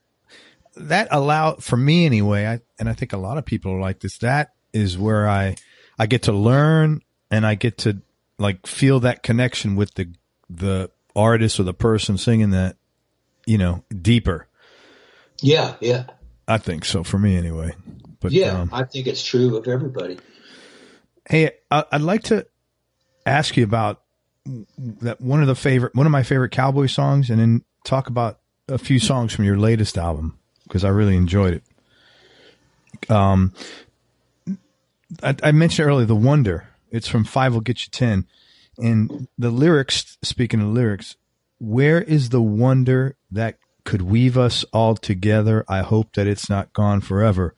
that allow for me anyway. I and I think a lot of people are like this. That is where I I get to learn and I get to like feel that connection with the the artist or the person singing that, you know, deeper. Yeah, yeah. I think so for me anyway. But yeah, um, I think it's true of everybody. Hey, I'd like to ask you about that one of the favorite one of my favorite cowboy songs and then talk about a few songs from your latest album because I really enjoyed it. Um I, I mentioned earlier the wonder. It's from Five Will Get You Ten. And the lyrics, speaking of lyrics, where is the wonder that could weave us all together? I hope that it's not gone forever.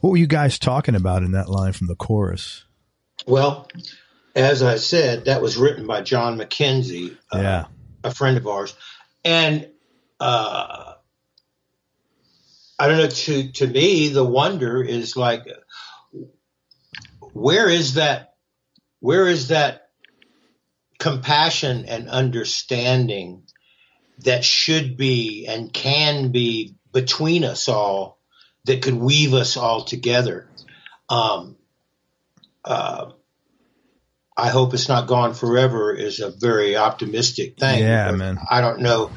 What were you guys talking about in that line from the chorus? Well, as I said, that was written by John McKenzie, uh, yeah. a friend of ours, and uh, I don't know. To to me, the wonder is like, where is that? Where is that compassion and understanding that should be and can be between us all that could weave us all together? Um, uh, I hope it's not gone forever is a very optimistic thing. Yeah, man. I don't know.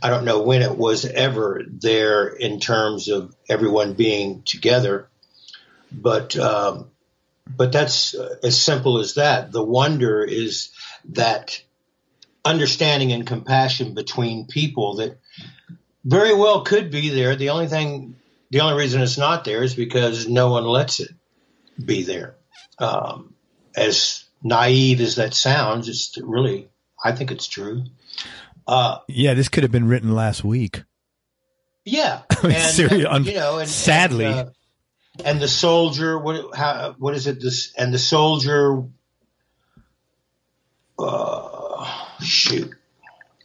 I don't know when it was ever there in terms of everyone being together, but um, but that's uh, as simple as that. The wonder is that understanding and compassion between people that very well could be there. The only thing, the only reason it's not there is because no one lets it be there. Um, as naive as that sounds, it's really, I think it's true. Uh, yeah, this could have been written last week. Yeah, (laughs) and, Seriously, and, you know, and sadly, and, uh, and, the soldier, what, how, what is it? This and the soldier. Uh, shoot,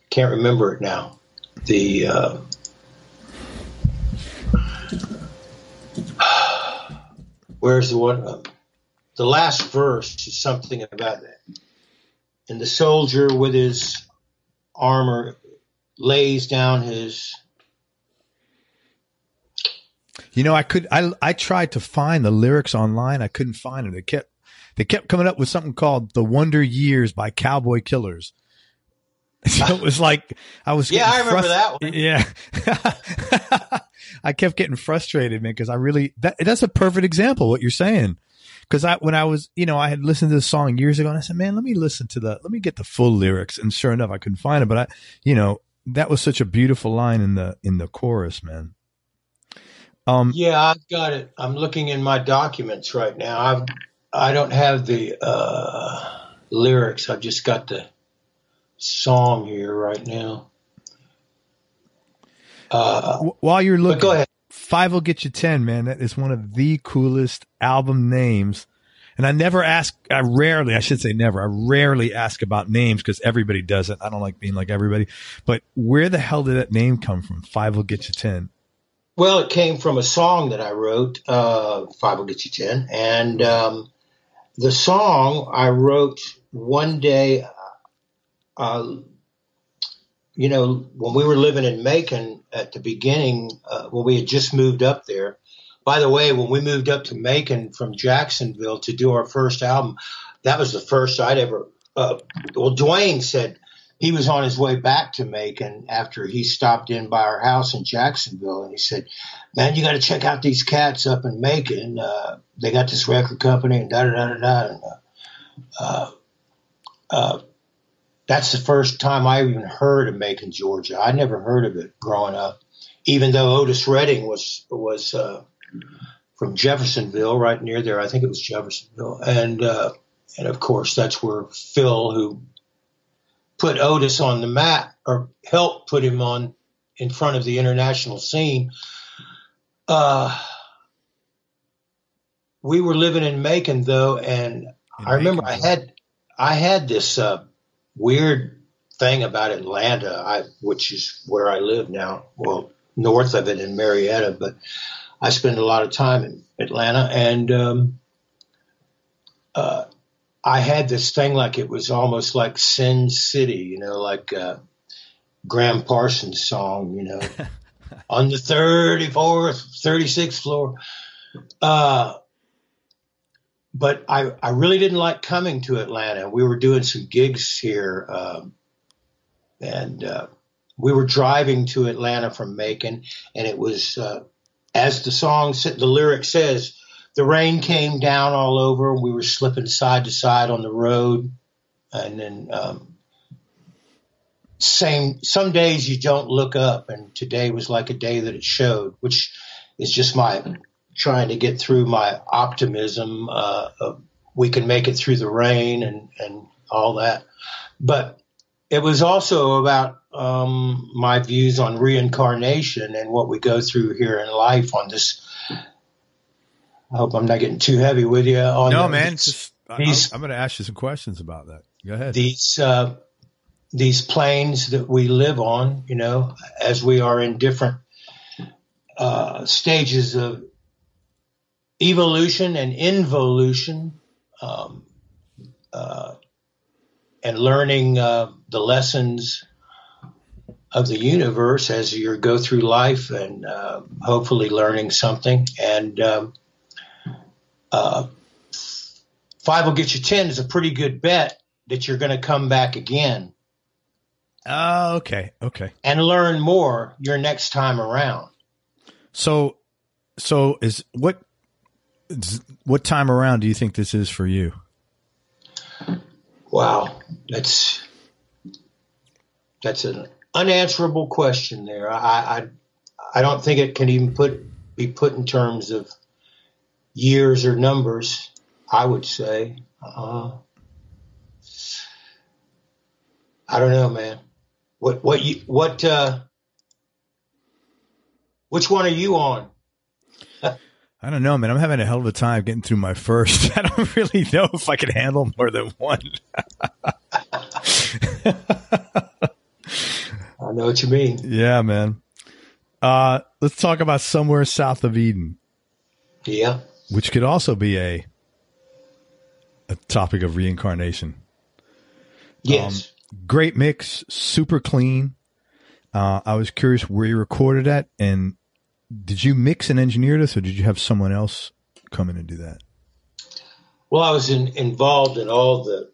can't remember it now. The uh, where's the one? the last verse is something about that. And the soldier with his armor lays down his. You know, I could I I tried to find the lyrics online. I couldn't find them. They kept they kept coming up with something called "The Wonder Years" by Cowboy Killers. (laughs) So it was like I was. yeah, I remember that one. Yeah, (laughs) I kept getting frustrated, man, because I really that that's a perfect example what you're saying. Because I, when I was, you know, I had listened to the song years ago, and I said, "Man, let me listen to the, let me get the full lyrics." And sure enough, I couldn't find it. But I, you know, that was such a beautiful line in the in the chorus, man. Um, yeah, I've got it. I'm looking in my documents right now. I've I don't have the uh, lyrics. I've just got the song here right now. Uh, While you're looking, go ahead. Five will get you ten, man. That is one of the coolest album names. And I never ask, I rarely, I should say never, I rarely ask about names because everybody does it. I don't like being like everybody. But where the hell did that name come from? Five will get you 10. Well, it came from a song that I wrote, uh, Five will get you 10. And um, the song I wrote one day, uh, you know, when we were living in Macon at the beginning, uh, when we had just moved up there, by the way, when we moved up to Macon from Jacksonville to do our first album, that was the first I'd ever. Uh, well, Duane said he was on his way back to Macon after he stopped in by our house in Jacksonville, and he said, "Man, you got to check out these cats up in Macon. Uh, they got this record company and da da da da da." Uh, uh, that's the first time I even heard of Macon, Georgia. I never heard of it growing up, even though Otis Redding was was uh, from Jeffersonville, right near there. I think it was Jeffersonville, and uh, and of course that's where Phil, who put Otis on the map or helped put him on in front of the international scene. Uh, we were living in Macon though, and in I remember Macon. I had I had this uh, weird thing about Atlanta, I, which is where I live now. Well, north of it in Marietta, but I spend a lot of time in Atlanta, and um, uh, I had this thing like it was almost like Sin City, you know, like uh, Gram Parsons song, you know, (laughs) on the 34th, 36th floor. Uh, but I, I really didn't like coming to Atlanta. We were doing some gigs here, um, and uh, we were driving to Atlanta from Macon, and it was uh, as the song, the lyric says, the rain came down all over, we were slipping side to side on the road, and then um, same. Some days you don't look up, and today was like a day that it showed, which is just my trying to get through my optimism. Uh, of we can make it through the rain and and all that, but it was also about um, my views on reincarnation and what we go through here in life on this. I hope I'm not getting too heavy with you. On no, the, man. These, just, I'm, I'm going to ask you some questions about that. Go ahead. These uh, these planes that we live on, you know, as we are in different uh, stages of evolution and involution. Um, uh, and learning uh, the lessons of the universe as you go through life and uh, hopefully learning something. And um, uh, five will get you 10 is a pretty good bet that you're going to come back again. Oh, okay. Okay. And learn more your next time around. So, so is what, what time around do you think this is for you? Wow, that's that's an unanswerable question. There, I, I I don't think it can even put be put in terms of years or numbers. I would say. Uh, I don't know, man. What what you what uh, which one are you on? I don't know, man. I'm having a hell of a time getting through my first. (laughs) I don't really know if I can handle more than one. (laughs) I know what you mean. Yeah, man. Uh, let's talk about somewhere south of Eden. Yeah. Which could also be a a topic of reincarnation. Yes. Um, great mix, super clean. Uh, I was curious where you recorded at and did you mix and engineer this, or did you have someone else come in and do that? Well, I was in, involved in all the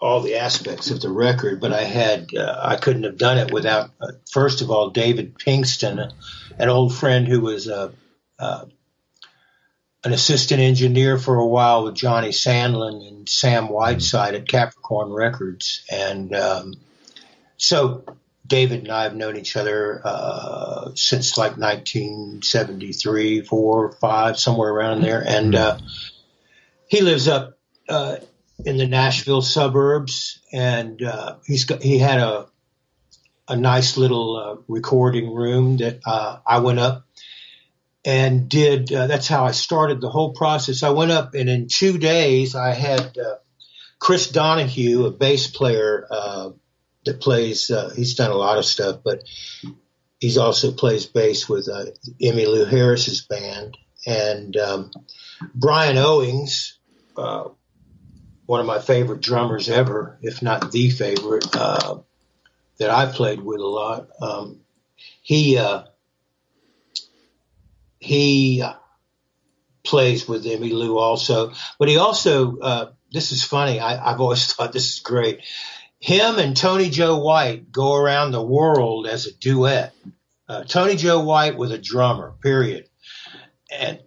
all the aspects of the record, but I had uh, I couldn't have done it without uh, first of all David Pinkston, an old friend who was uh, uh an assistant engineer for a while with Johnny Sandlin and Sam Whiteside at Capricorn Records, and um, so David and I have known each other uh, since like 1973, four, five, somewhere around there, and uh, he lives up uh, in the Nashville suburbs, and uh, he's got, he had a a nice little uh, recording room that uh, I went up and did uh, that's how I started the whole process. I went up and in two days I had uh, Chris Donohue, a bass player uh, that plays. Uh, he's done a lot of stuff, but he's also plays bass with uh, Emmylou Harris's band, and um, Brian Owings, uh, one of my favorite drummers ever, if not the favorite, that I played with a lot. Um, he he plays with Emmylou also, but he also, uh, this is funny. I, have always (laughs) thought this is great. Him and Tony Joe White go around the world as a duet. Uh, Tony Joe White with a drummer, period. And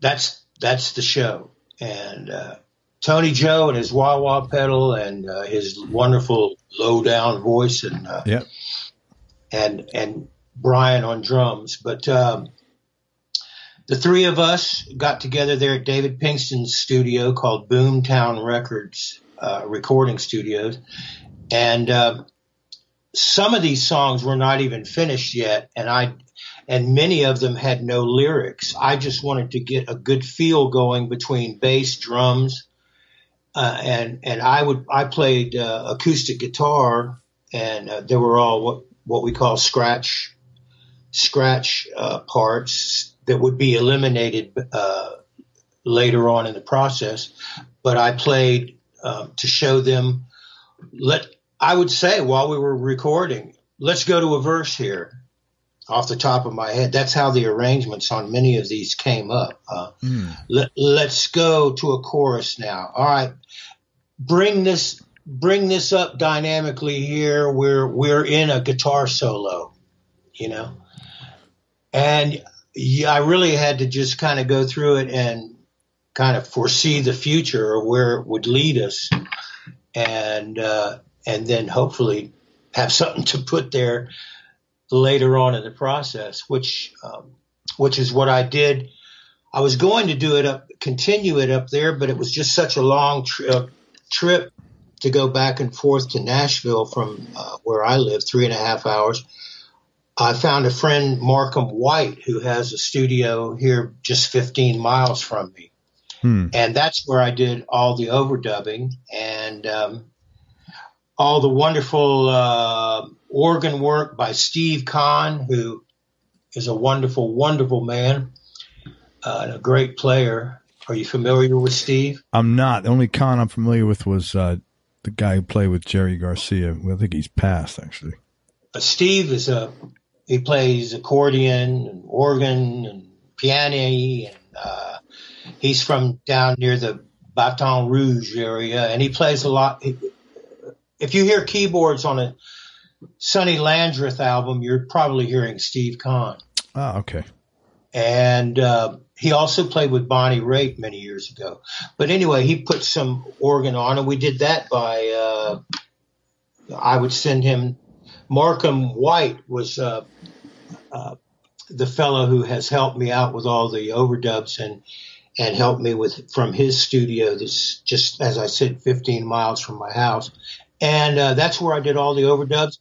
that's, that's the show. And, uh, Tony Joe and his wah wah pedal and uh, his wonderful low down voice and, uh, yeah. and, and Brian on drums. But, um, the three of us got together there at David Pinkston's studio called Boomtown Records uh, Recording Studios, and uh, some of these songs were not even finished yet, and I and many of them had no lyrics. I just wanted to get a good feel going between bass, drums, uh, and and I would I played uh, acoustic guitar, and uh, they were all what what we call scratch scratch uh, parts that would be eliminated uh, later on in the process. But I played um, to show them. Let I would say while we were recording, let's go to a verse here off the top of my head. That's how the arrangements on many of these came up. Uh, mm. let, let's go to a chorus now. All right, bring this bring this up dynamically here. We're we're in a guitar solo, you know, and yeah, I really had to just kind of go through it and kind of foresee the future or where it would lead us, and uh, and then hopefully have something to put there later on in the process, which um, which is what I did. I was going to do it up, continue it up there, but it was just such a long tri- uh, trip to go back and forth to Nashville from uh, where I live, three and a half hours I found a friend, Markham White, who has a studio here just 15 miles from me. Hmm. And that's where I did all the overdubbing and um, all the wonderful uh, organ work by Steve Conn, who is a wonderful, wonderful man uh, and a great player. Are you familiar with Steve? I'm not. The only Kahn I'm familiar with was uh, the guy who played with Jerry Garcia. Well, I think he's passed, actually. Uh, Steve is a he plays accordion and organ and piano and uh, he's from down near the Baton Rouge area and he plays a lot. If you hear keyboards on a Sonny Landreth album, you're probably hearing Steve Conn. Oh, okay. And uh, he also played with Bonnie Raitt many years ago. But anyway, he put some organ on, and we did that by. Uh, I would send him. Markham White was uh, uh, the fellow who has helped me out with all the overdubs and and helped me with from his studio that's just as I said 15 miles from my house. And uh, that's where I did all the overdubs.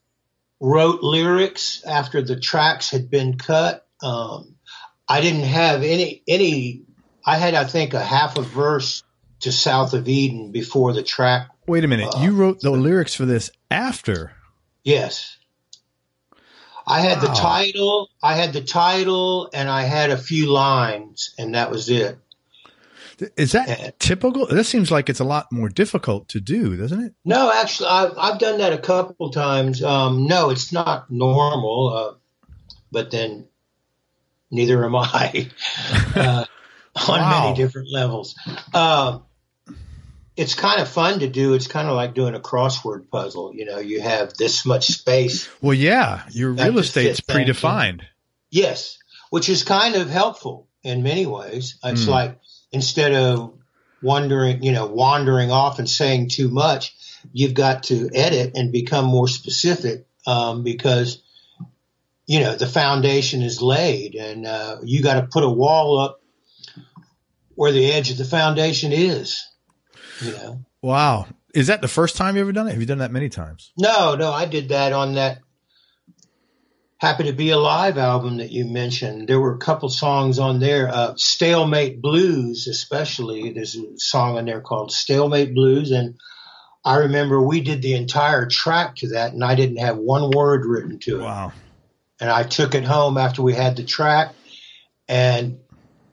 Wrote lyrics after the tracks had been cut. Um, I didn't have any any I had I think a half a verse to South of Eden before the track Wait a minute. uh, you wrote the lyrics for this after Yes I had wow. the title, I had the title, and I had a few lines, and that was it. Is that and, typical? This seems like it's a lot more difficult to do, doesn't it? No, actually, I've, I've done that a couple times. Um, no, it's not normal, uh, but then neither am I (laughs) uh, on wow. many different levels. Um, it's kind of fun to do. It's kind of like doing a crossword puzzle. You know, you have this much space. Well, yeah, your real estate's predefined. Yes, which is kind of helpful in many ways. It's mm. like instead of wandering, you know, wandering off and saying too much, you've got to edit and become more specific um, because you know the foundation is laid, and uh, you got to put a wall up where the edge of the foundation is know. Wow. Is that the first time you ever done it? Have you done that many times? No, no, I did that on that Happy to Be Alive album that you mentioned. There were a couple songs on there. Uh, Stalemate Blues, especially. There's a song on there called Stalemate Blues. And I remember we did the entire track to that, and I didn't have one word written to it. Wow. And I took it home after we had the track and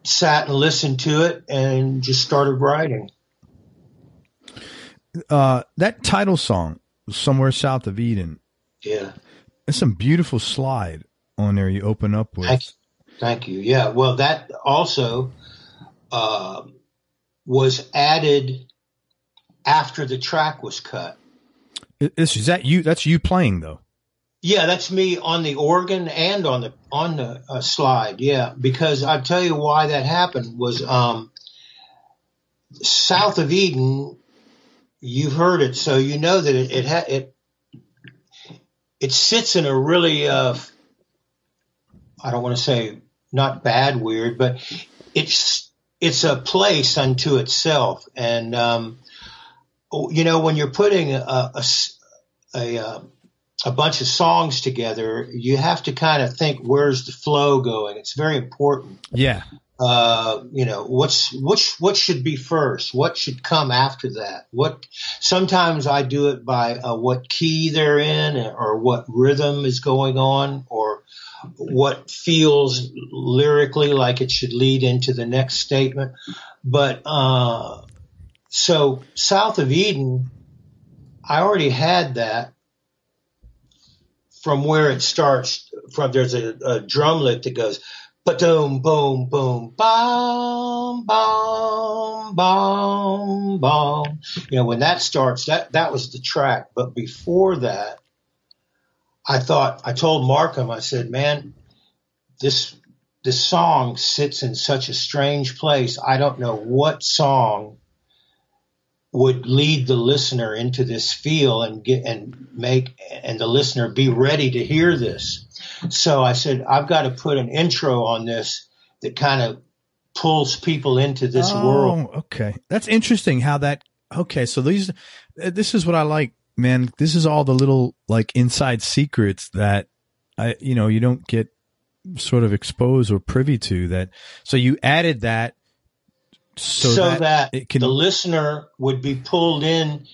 sat and listened to it and just started writing. Uh, that title song, Somewhere South of Eden. Yeah. it's some beautiful slide on there you open up with. Thank you. Thank you. Yeah. Well, that also uh, was added after the track was cut. Is, is that you? That's you playing though. Yeah, that's me on the organ and on the on the uh, slide. Yeah, because I tell you why that happened was um, south of Eden. You've heard it, so you know that it it, ha- it it sits in a really uh, I don't want to say not bad weird, but it's it's a place unto itself, and um, you know when you're putting a a, a, a a bunch of songs together, you have to kind of think where's the flow going. It's very important. Yeah. Uh, you know, what's which what should be first? What should come after that? What sometimes I do it by uh, what key they're in or what rhythm is going on or what feels lyrically like it should lead into the next statement. But uh, so South of Eden, I already had that from where it starts. From there's a, a drumlet that goes, boom, boom, boom, bom, bom, bom, bom. You know, when that starts, that that was the track. But before that, I thought I told Markham, I said, man, this this song sits in such a strange place. I don't know what song would lead the listener into this feel and get and make and the listener be ready to hear this. So I said I've got to put an intro on this that kind of pulls people into this oh, world. Okay, that's interesting. How that? Okay, so these uh, this is what I like, man. This is all the little like inside secrets that I you know you don't get sort of exposed or privy to that. So you added that so, so that, that it can, the listener would be pulled in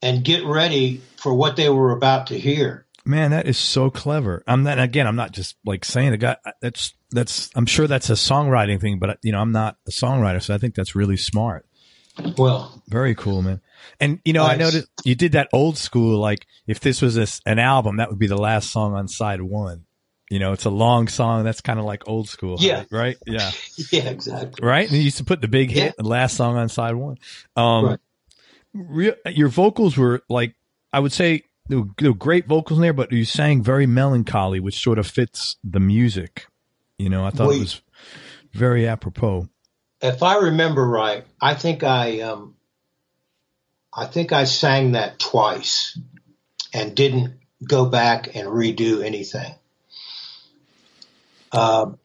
and get ready for what they were about to hear. Man, that is so clever. I'm not again. I'm not just like saying the guy. That's that's. I'm sure that's a songwriting thing, but you know, I'm not a songwriter, so I think that's really smart. Well, very cool, man. And you know, nice. I noticed you did that old school. Like, if this was a, an album, that would be the last song on side one. You know, it's a long song. That's kind of like old school. Yeah. Right. Yeah. (laughs) yeah. Exactly. Right. And you used to put the big hit, yeah. the last song on side one. Um, right. Real, your vocals were like, I would say there were, there were great vocals in there, but you sang very melancholy, which sort of fits the music. You know, I thought well, it was very apropos. If I remember right, I think I, um, I think I sang that twice and didn't go back and redo anything. Um,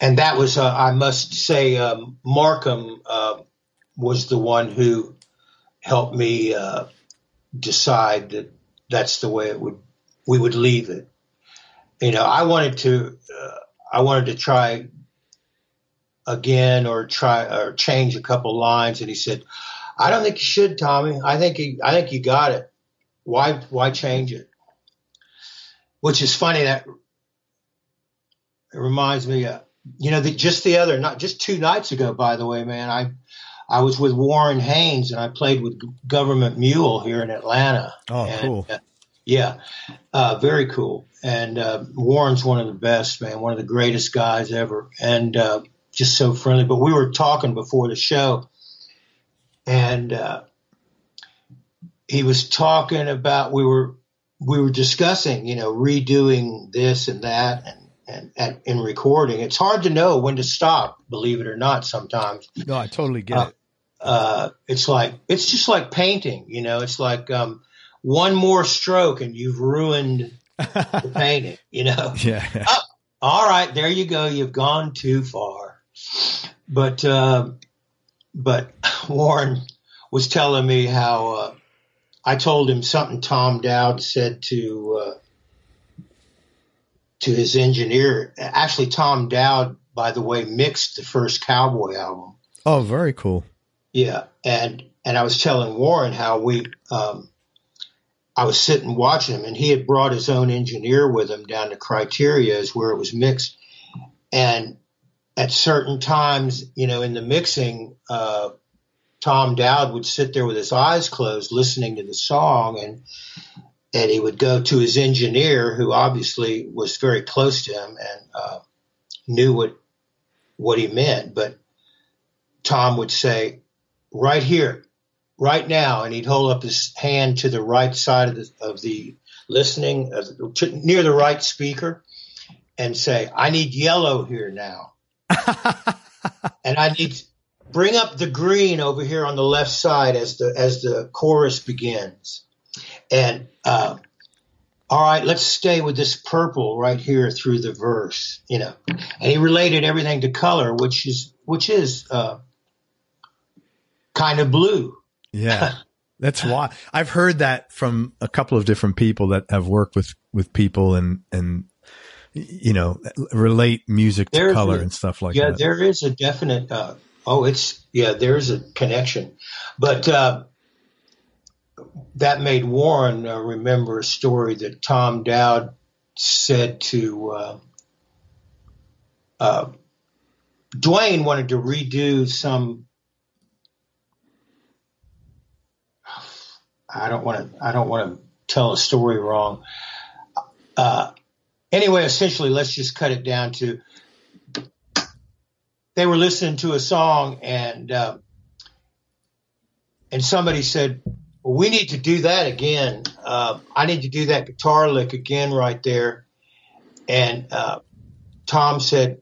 and that was, uh, I must say, um, Markham uh, was the one who helped me uh, decide that that's the way it would we would leave it. You know, I wanted to uh, I wanted to try again or try or change a couple lines, and he said, "I don't think you should, Tommy. I think you, I think you got it. Why why change it?" Which is funny that it reminds me, uh, you know, the, just the other, not just two nights ago, by the way, man, I, I was with Warren Haynes and I played with Government Mule here in Atlanta. Oh, and, cool. Uh, yeah, uh, very cool. And uh, Warren's one of the best, man, one of the greatest guys ever, and uh, just so friendly. But we were talking before the show, and uh, he was talking about we were we were discussing, you know, redoing this and that, and and, and in recording. It's hard to know when to stop, believe it or not, sometimes. No, I totally get uh, it. Uh, it's like, it's just like painting, you know, it's like, um, one more stroke and you've ruined the (laughs) painting, you know? Yeah. (laughs) Oh, all right. There you go. You've gone too far. But, uh, but (laughs) Warren was telling me how, uh, I told him something Tom Dowd said to, uh, to his engineer. Actually, Tom Dowd, by the way, mixed the first Cowboy album. Oh, very cool. Yeah, and and I was telling Warren how we, um, I was sitting watching him, and he had brought his own engineer with him down to Criteria's where it was mixed, and at certain times, you know, in the mixing, uh, Tom Dowd would sit there with his eyes closed, listening to the song, and and he would go to his engineer, who obviously was very close to him and uh, knew what what he meant. But Tom would say, "Right here, right now," and he'd hold up his hand to the right side of the of the listening, to, near the right speaker, and say, "I need yellow here now." (laughs) and I need bring up the green over here on the left side as the as the chorus begins. And uh, all right, let's stay with this purple right here through the verse, you know. And he related everything to color, which is which is uh, kind of blue. Yeah. (laughs) That's why I've heard that from a couple of different people that have worked with, with people and, and, you know, relate music to There's color a- and stuff like yeah, that. Yeah, there is a definite. Uh, oh, it's yeah, there's a connection, but uh, that made Warren uh, remember a story that Tom Dowd said to uh, uh, Duane wanted to redo some. I don't want to. I don't want to tell a story wrong. Uh, anyway, essentially, let's just cut it down to they were listening to a song and uh, and somebody said, well, "We need to do that again. Uh, I need to do that guitar lick again right there." And uh, Tom said,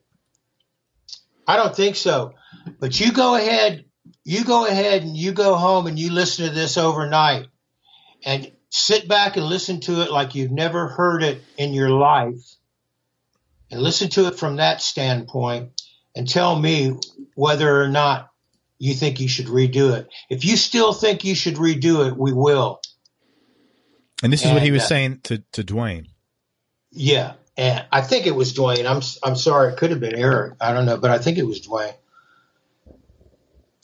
"I don't think so, but you go ahead. You go ahead and you go home and you listen to this overnight and sit back and listen to it like you've never heard it in your life." And listen to it from that standpoint and tell me whether or not you think you should redo it. If you still think you should redo it, we will. and this is what he was uh, saying to, to Duane. Yeah, and I think it was Duane. I'm I'm sorry, it could have been Eric. I don't know, but I think it was Duane.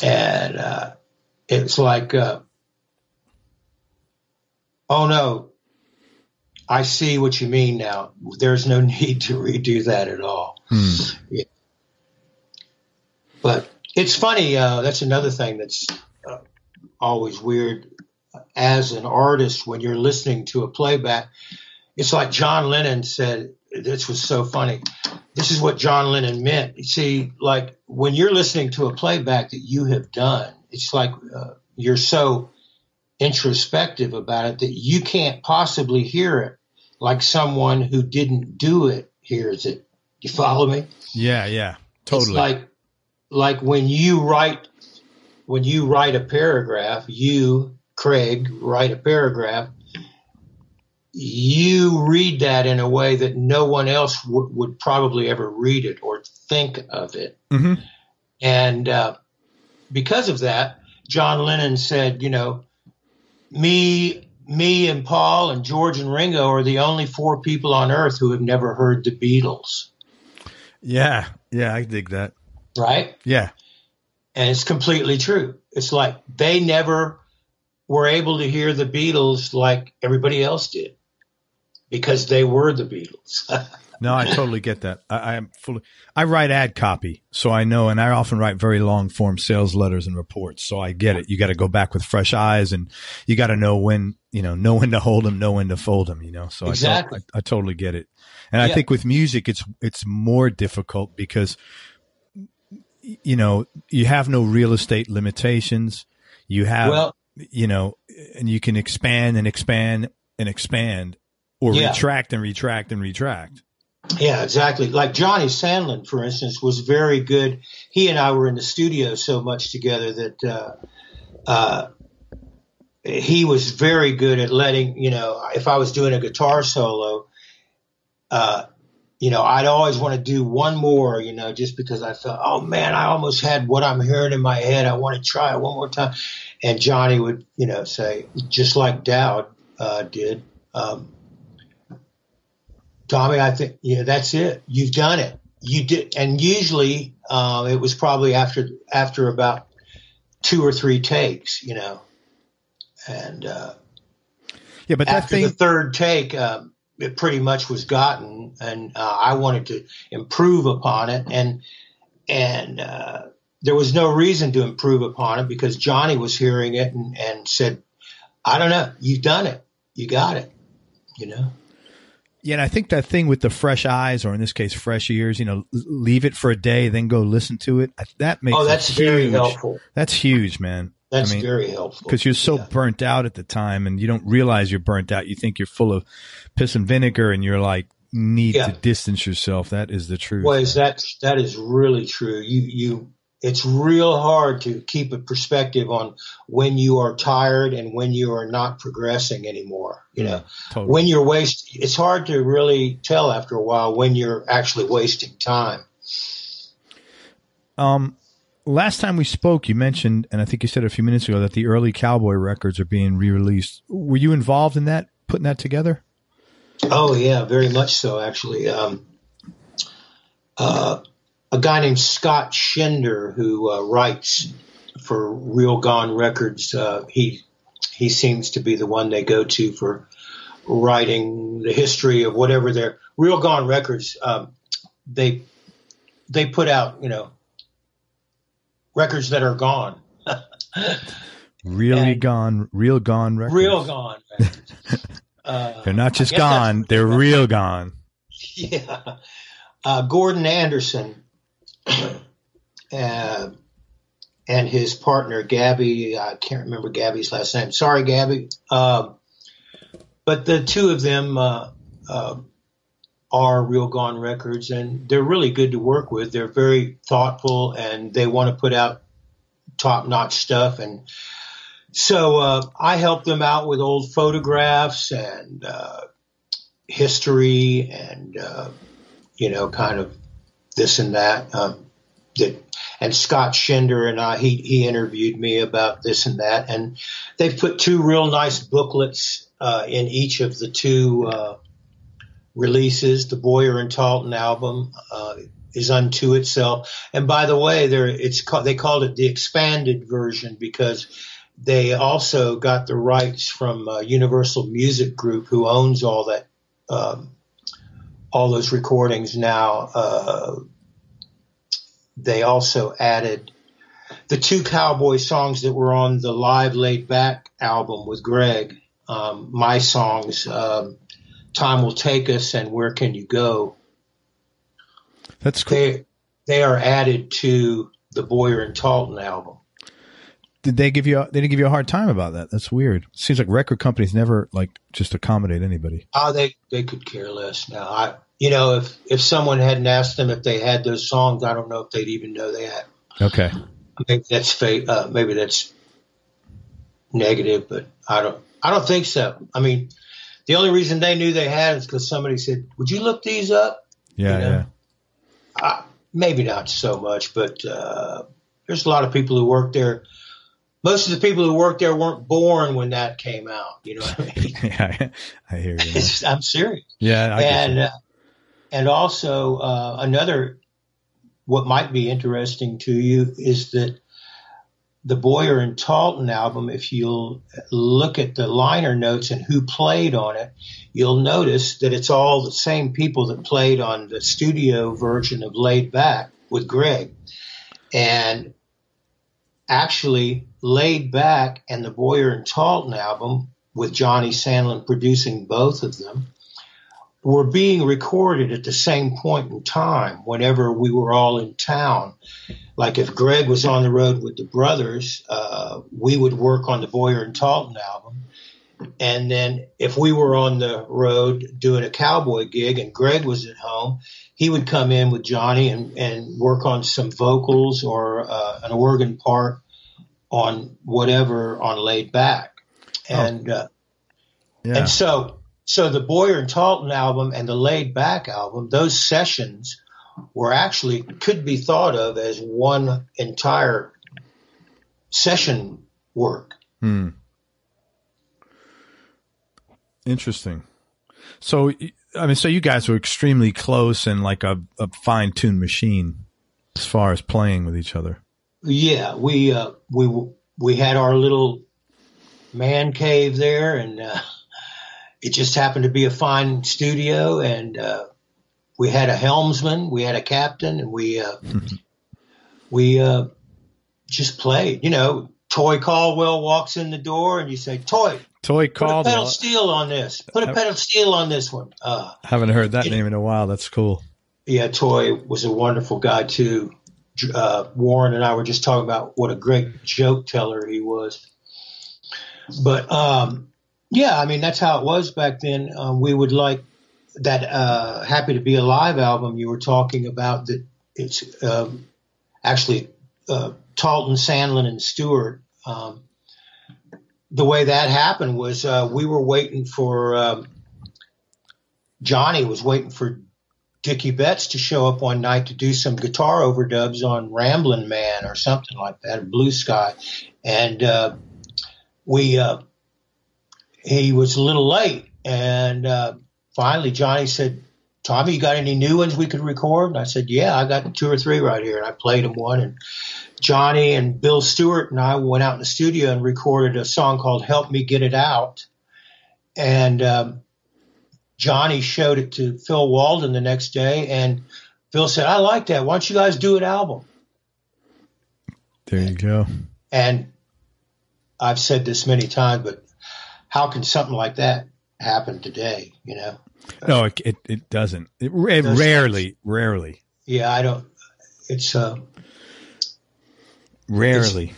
And uh, it's like, uh, oh no, I see what you mean now. There's no (laughs) need to redo that at all. Hmm. But it's funny. Uh, that's another thing that's uh, always weird. As an artist, when you're listening to a playback, it's like John Lennon said. This was so funny. This is what John Lennon meant. You see, like when you're listening to a playback that you have done, it's like uh, you're so introspective about it that you can't possibly hear it like someone who didn't do it hears it. You follow me? Yeah, yeah, totally. It's like like when you write when you write a paragraph, you Craig write a paragraph. You read that in a way that no one else w- would probably ever read it or think of it, hmm and uh, because of that, John Lennon said, you know, me, me and Paul and George and Ringo are the only four people on earth who have never heard the Beatles, Yeah, yeah, I dig that. Right? Yeah, And it's completely true. It's like they never were able to hear the Beatles like everybody else did because they were the Beatles. (laughs) no, I totally get that. I, I'm fully. I write ad copy, so I know, and I often write very long form sales letters and reports. So I get it. You got to go back with fresh eyes, and you got to know when, you know, know when to hold them, know when to fold them. You know, so I Exactly. I, I totally get it. And I think with music, it's it's more difficult because, you know, you have no real estate limitations. You have well, you know, and you can expand and expand and expand or Yeah. retract and retract and retract. yeah, exactly. Like Johnny Sandlin, for instance, was very good. He and I were in the studio so much together that uh, uh, he was very good at letting, you know, if I was doing a guitar solo, uh, you know, I'd always want to do one more, you know, just because I felt, oh man, I almost had what I'm hearing in my head. I want to try it one more time. And Johnny would, you know, say, just like Dowd uh, did, um, Tommy, I think yeah, that's it. You've done it. You did, and usually um, it was probably after after about two or three takes, you know, and uh, yeah, but after thing- the third take, um, it pretty much was gotten, and uh, I wanted to improve upon it, and and uh, there was no reason to improve upon it because Johnny was hearing it and, and said, "I don't know, you've done it, you got it," you know. Yeah, and I think that thing with the fresh eyes, or in this case, fresh ears, you know, leave it for a day, then go listen to it. That makes oh, that's very helpful. That's huge, man. That's I mean, very helpful because you're so yeah. burnt out at the time, and you don't realize you're burnt out. You think you're full of piss and vinegar, and you're like need yeah. to distance yourself. That is the truth. Well, is that that is really true. You you it's real hard to keep a perspective on when you are tired and when you are not progressing anymore. You know, totally. when you're waste, it's hard to really tell after a while when you're actually wasting time. Um, last time we spoke, you mentioned, and I think you said a few minutes ago that the early cowboy records are being re-released. Were you involved in that, putting that together? Oh yeah, very much so. Actually, um, uh, a guy named Scott Schinder who uh, writes for Real Gone Records. Uh, he he seems to be the one they go to for writing the history of whatever their Real Gone Records. Um, they they put out you know records that are gone. (laughs) really and gone, real gone records. Real gone. (laughs) uh, they're not just gone; they're real gone. (laughs) Yeah. Uh, Gordon Anderson (clears throat) uh, and his partner Gabby. I can't remember Gabby's last name. Sorry, Gabby. Uh, but the two of them uh, uh, are Real Gone Records, and they're really good to work with. They're very thoughtful, and they want to put out top-notch stuff. And so uh, I help them out with old photographs and uh, history, and you know, kind of this and that. Um, that and Scott Schinder and I, he, he interviewed me about this and that. And they've put two real nice booklets uh, in each of the two uh, releases. The Boyer and Talton album uh, is unto itself. And by the way, there it's called, they called it the expanded version because they also got the rights from uh, Universal Music Group, who owns all that um, all those recordings now. Uh, they also added the two cowboy songs that were on the live laid back album with Gregg. Um, my songs, um, "Time Will Take Us" and "Where Can You Go." That's cool. They, they are added to the Boyer and Talton album. Did they give you? A, they didn't give you a hard time about that. That's weird. Seems like record companies never like just accommodate anybody. Oh, they they could care less now. I you know if if someone hadn't asked them if they had those songs, I don't know if they'd even know they had. Okay. Maybe that's fake. Uh, maybe that's negative, but I don't. I don't think so. I mean, the only reason they knew they had is because somebody said, "Would you look these up?" Yeah, you know? yeah. Uh, maybe not so much, but uh, there's a lot of people who work there most of the people who worked there weren't born when that came out. You know what I mean? (laughs) yeah, I hear you. I'm serious. Yeah, I and uh, and also uh, another what might be interesting to you is that the Boyer and Talton album. If you'll look at the liner notes and who played on it, you'll notice that it's all the same people that played on the studio version of Laid Back with Gregg. And actually laid back and the Boyer and Talton album with Johnny Sandlin producing both of them were being recorded at the same point in time whenever we were all in town. Like if Gregg was on the road with the brothers, uh, we would work on the Boyer and Talton album. And then if we were on the road doing a cowboy gig and Gregg was at home, he would come in with Johnny and, and work on some vocals or uh, an organ part on whatever on laid back. Oh. And, oh. uh, yeah. and so, so the Boyer and Talton album and the laid back album, those sessions were actually could be thought of as one entire session work. Hmm. Interesting. So I mean, so you guys were extremely close and like a, a fine tuned machine as far as playing with each other. Yeah, we uh, we we had our little man cave there, and uh, it just happened to be a fine studio, and uh, we had a helmsman, we had a captain, and we uh, (laughs) we uh, just played. You know, Toy Caldwell walks in the door, and you say, "Toy, Toy put a Caldwell. pedal steel on this. Put a pedal steel on this one." Uh, Haven't heard that Yeah. name in a while. That's cool. yeah, Toy was a wonderful guy too. Uh, Warren and I were just talking about what a great joke teller he was. But um, yeah, I mean that's how it was back then. Um, we would like that uh, "Happy to Be Alive" album you were talking about. That it's um, actually uh, Talton, Sandlin, and Stewart. Um, the way that happened was uh, we were waiting for um, Johnny was waiting for Dickey Betts to show up one night to do some guitar overdubs on Ramblin' Man or something like that, Blue Sky, and uh, we uh, he was a little late, and uh, finally Johnny said, "Tommy, you got any new ones we could record?" And I said, "Yeah, I got two or three right here," and I played him one, and Johnny and Bill Stewart and I went out in the studio and recorded a song called "Help Me Get It Out," and um, Johnny showed it to Phil Walden the next day, and Phil said, "I like that. Why don't you guys do an album?" There you go. And I've said this many times, but how can something like that happen today? You know? No, it it, it doesn't. It, it Doesn't. rarely, rarely, Yeah, I don't. It's uh, rarely.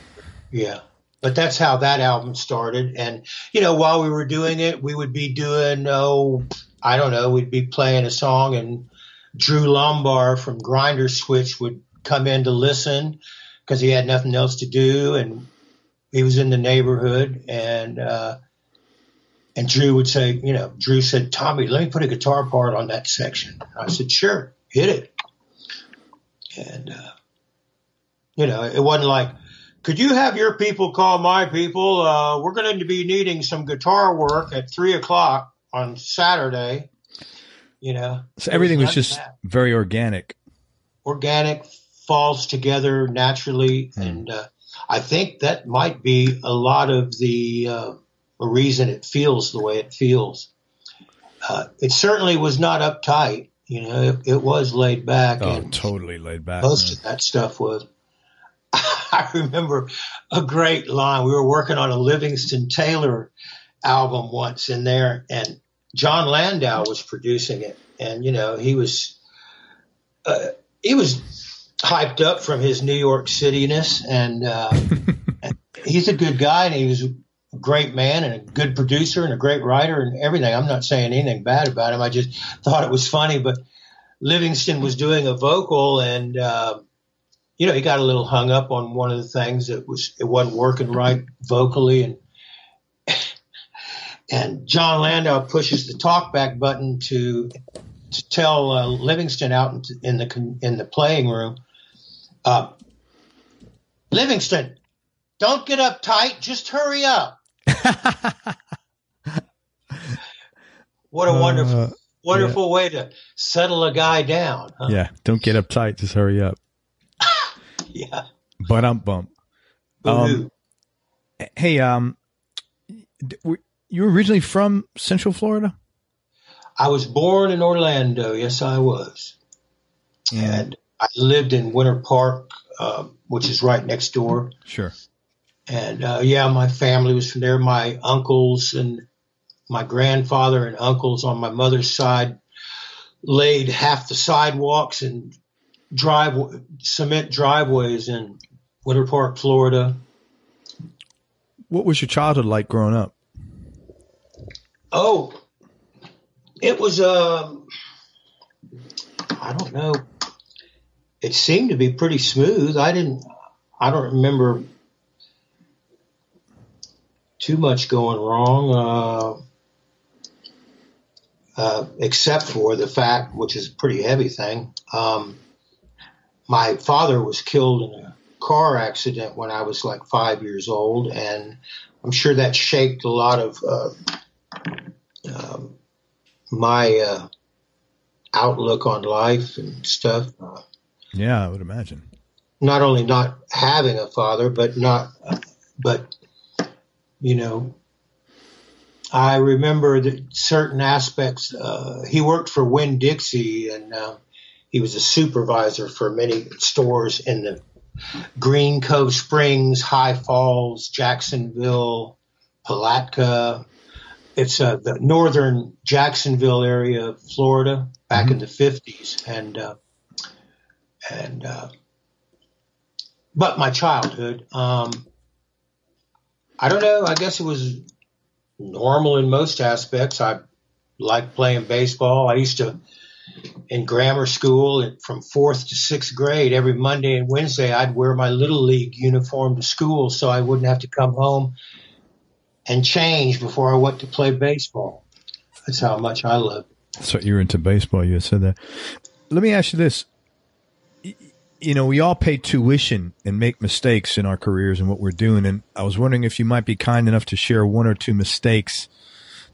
yeah. But that's how that album started. And, you know, while we were doing it, we would be doing, oh, I don't know, we'd be playing a song and Drew Lombar from Grinderswitch would come in to listen because he had nothing else to do. And he was in the neighborhood and, uh, and Drew would say, you know, Drew said, Tommy, let me put a guitar part on that section. I said, sure, hit it. And, uh, you know, it wasn't like, could you have your people call my people? Uh, we're going to be needing some guitar work at three o'clock on Saturday. You know, So everything was of just that. very organic. organic, falls together naturally, Hmm. and uh, I think that might be a lot of the uh, the reason it feels the way it feels. Uh, it certainly was not uptight. You know, it, it was laid back, Oh, and totally laid back. most man. of that stuff was. (laughs) I remember a great line. We were working on a Livingston Taylor album once in there, and Jon Landau was producing it, and you know he was uh, he was hyped up from his New York Cityness, and uh, (laughs) he's a good guy, and he was a great man and a good producer and a great writer and everything. I'm not saying anything bad about him. I just thought it was funny, but Livingston was doing a vocal and. Uh, you know, he got a little hung up on one of the things that was it wasn't working right vocally, and (laughs) and Jon Landau pushes the talkback button to to tell uh, Livingston out in, in the in the playing room, uh, Livingston, don't get uptight, just hurry up. (laughs) what a wonderful Uh, wonderful way to settle a guy down. Huh? yeah, don't get uptight. Just hurry up. (laughs) Yeah. But um bump. Boo-hoo. Hey, um, d- were you originally from Central Florida? I was born in Orlando. Yes, I was. And I lived in Winter Park, uh, which is right next door. Sure. And uh, yeah, my family was from there. My uncles and my grandfather and uncles on my mother's side laid half the sidewalks and drive cement driveways in Winter Park, Florida. What was your childhood like growing up? Oh, it was um, I don't know. It seemed to be pretty smooth. I didn't. I don't remember too much going wrong, uh, uh, except for the fact, which is a pretty heavy thing. Um, my father was killed in a car accident when I was like five years old, and I'm sure that shaped a lot of uh, um, my uh, outlook on life and stuff. Uh, yeah, I would imagine. Not only not having a father, but not, but you know, I remember that certain aspects. Uh, he worked for Winn Dixie, and uh, he was a supervisor for many stores in the Green Cove Springs, High Falls, Jacksonville, Palatka. It's uh, the northern Jacksonville area of Florida back mm-hmm. in the 50s. And, uh, and, uh, but my childhood, um, I don't know. I guess it was normal in most aspects. I liked playing baseball. I used to in grammar school from fourth to sixth grade, every Monday and Wednesday, I'd wear my little league uniform to school so I wouldn't have to come home and change before I went to play baseball. That's how much I loved. So you're into baseball. You said that. Let me ask you this. You know, we all pay tuition and make mistakes in our careers and what we're doing. And I was wondering if you might be kind enough to share one or two mistakes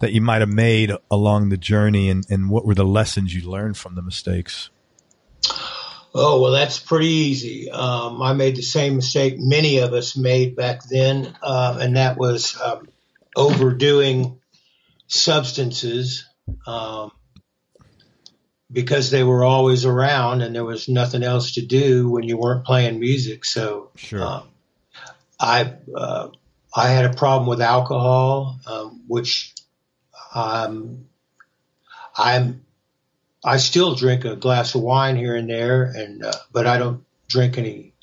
that you might have made along the journey and, and what were the lessons you learned from the mistakes? Oh, well, that's pretty easy. Um, I made the same mistake many of us made back then, uh, and that was um, overdoing substances um, because they were always around and there was nothing else to do when you weren't playing music. So, sure. Um, I uh, I had a problem with alcohol, um, which um, I'm I still drink a glass of wine here and there, and uh, but I don't drink any.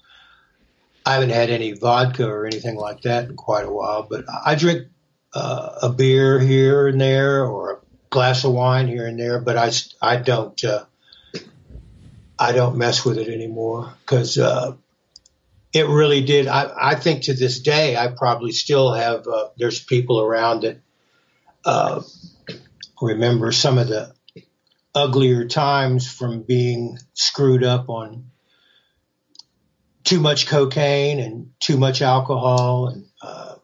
I haven't had any vodka or anything like that in quite a while. But I drink uh, a beer here and there, or a glass of wine here and there. But I I don't uh, I don't mess with it anymore because uh, it really did. I I think to this day I probably still have. Uh, there's people around that uh, remember some of the uglier times from being screwed up on too much cocaine and too much alcohol and uh,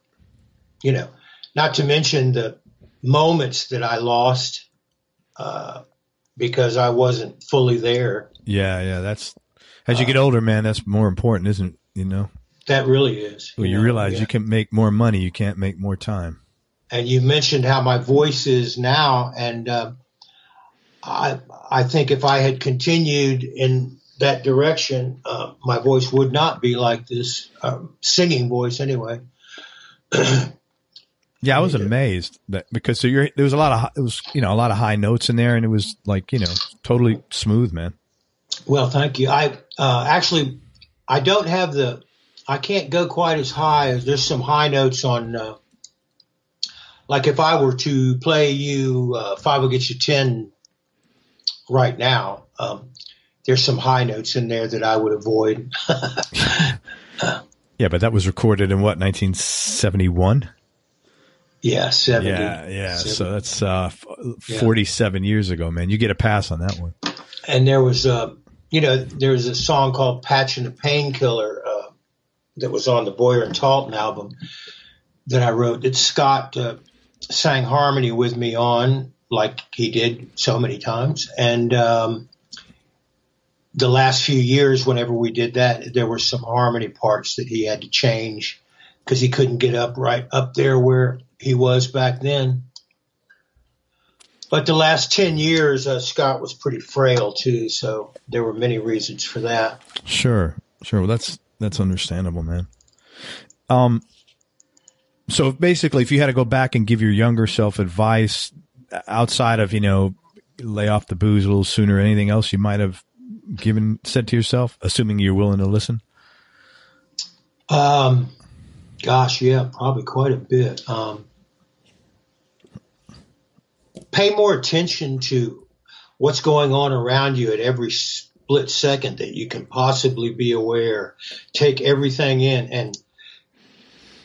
you know not to mention the moments that i lost uh, because i wasn't fully there. Yeah yeah that's as you get uh, older man that's more important isn't it? You know? That really is. Well you, know, realize yeah. you can make more money you can't make more time. And you mentioned how my voice is now, and uh, I I think if I had continued in that direction, uh, my voice would not be like this um, singing voice anyway. (clears throat) yeah, I was amazed that because so there was a lot of it was you know a lot of high notes in there, and it was like you know totally smooth, man. Well, thank you. I uh, actually I don't have the I can't go quite as high as there's some high notes on uh, like if I were to play you uh, five will get you ten right now, um, there's some high notes in there that I would avoid. (laughs) yeah, but that was recorded in what 1971. Yeah, 70. Yeah, yeah. 70. So that's uh, 47 yeah. years ago, man. You get a pass on that one. And there was, uh, you know, there was a song called "Patch and the Painkiller" uh, that was on the Boyer and Talton album that I wrote. That Scott uh, sang harmony with me on, like he did so many times. And um, the last few years, whenever we did that, there were some harmony parts that he had to change because he couldn't get up right up there where he was back then. But the last 10 years, uh, Scott was pretty frail too. So there were many reasons for that. Sure. Sure. Well, that's, that's understandable, man. Um, so basically, if you had to go back and give your younger self advice outside of, you know, lay off the booze a little sooner, anything else you might have given, said to yourself, assuming you're willing to listen? Um, gosh, yeah, probably quite a bit. Um, pay more attention to what's going on around you at every split second that you can possibly be aware. Take everything in and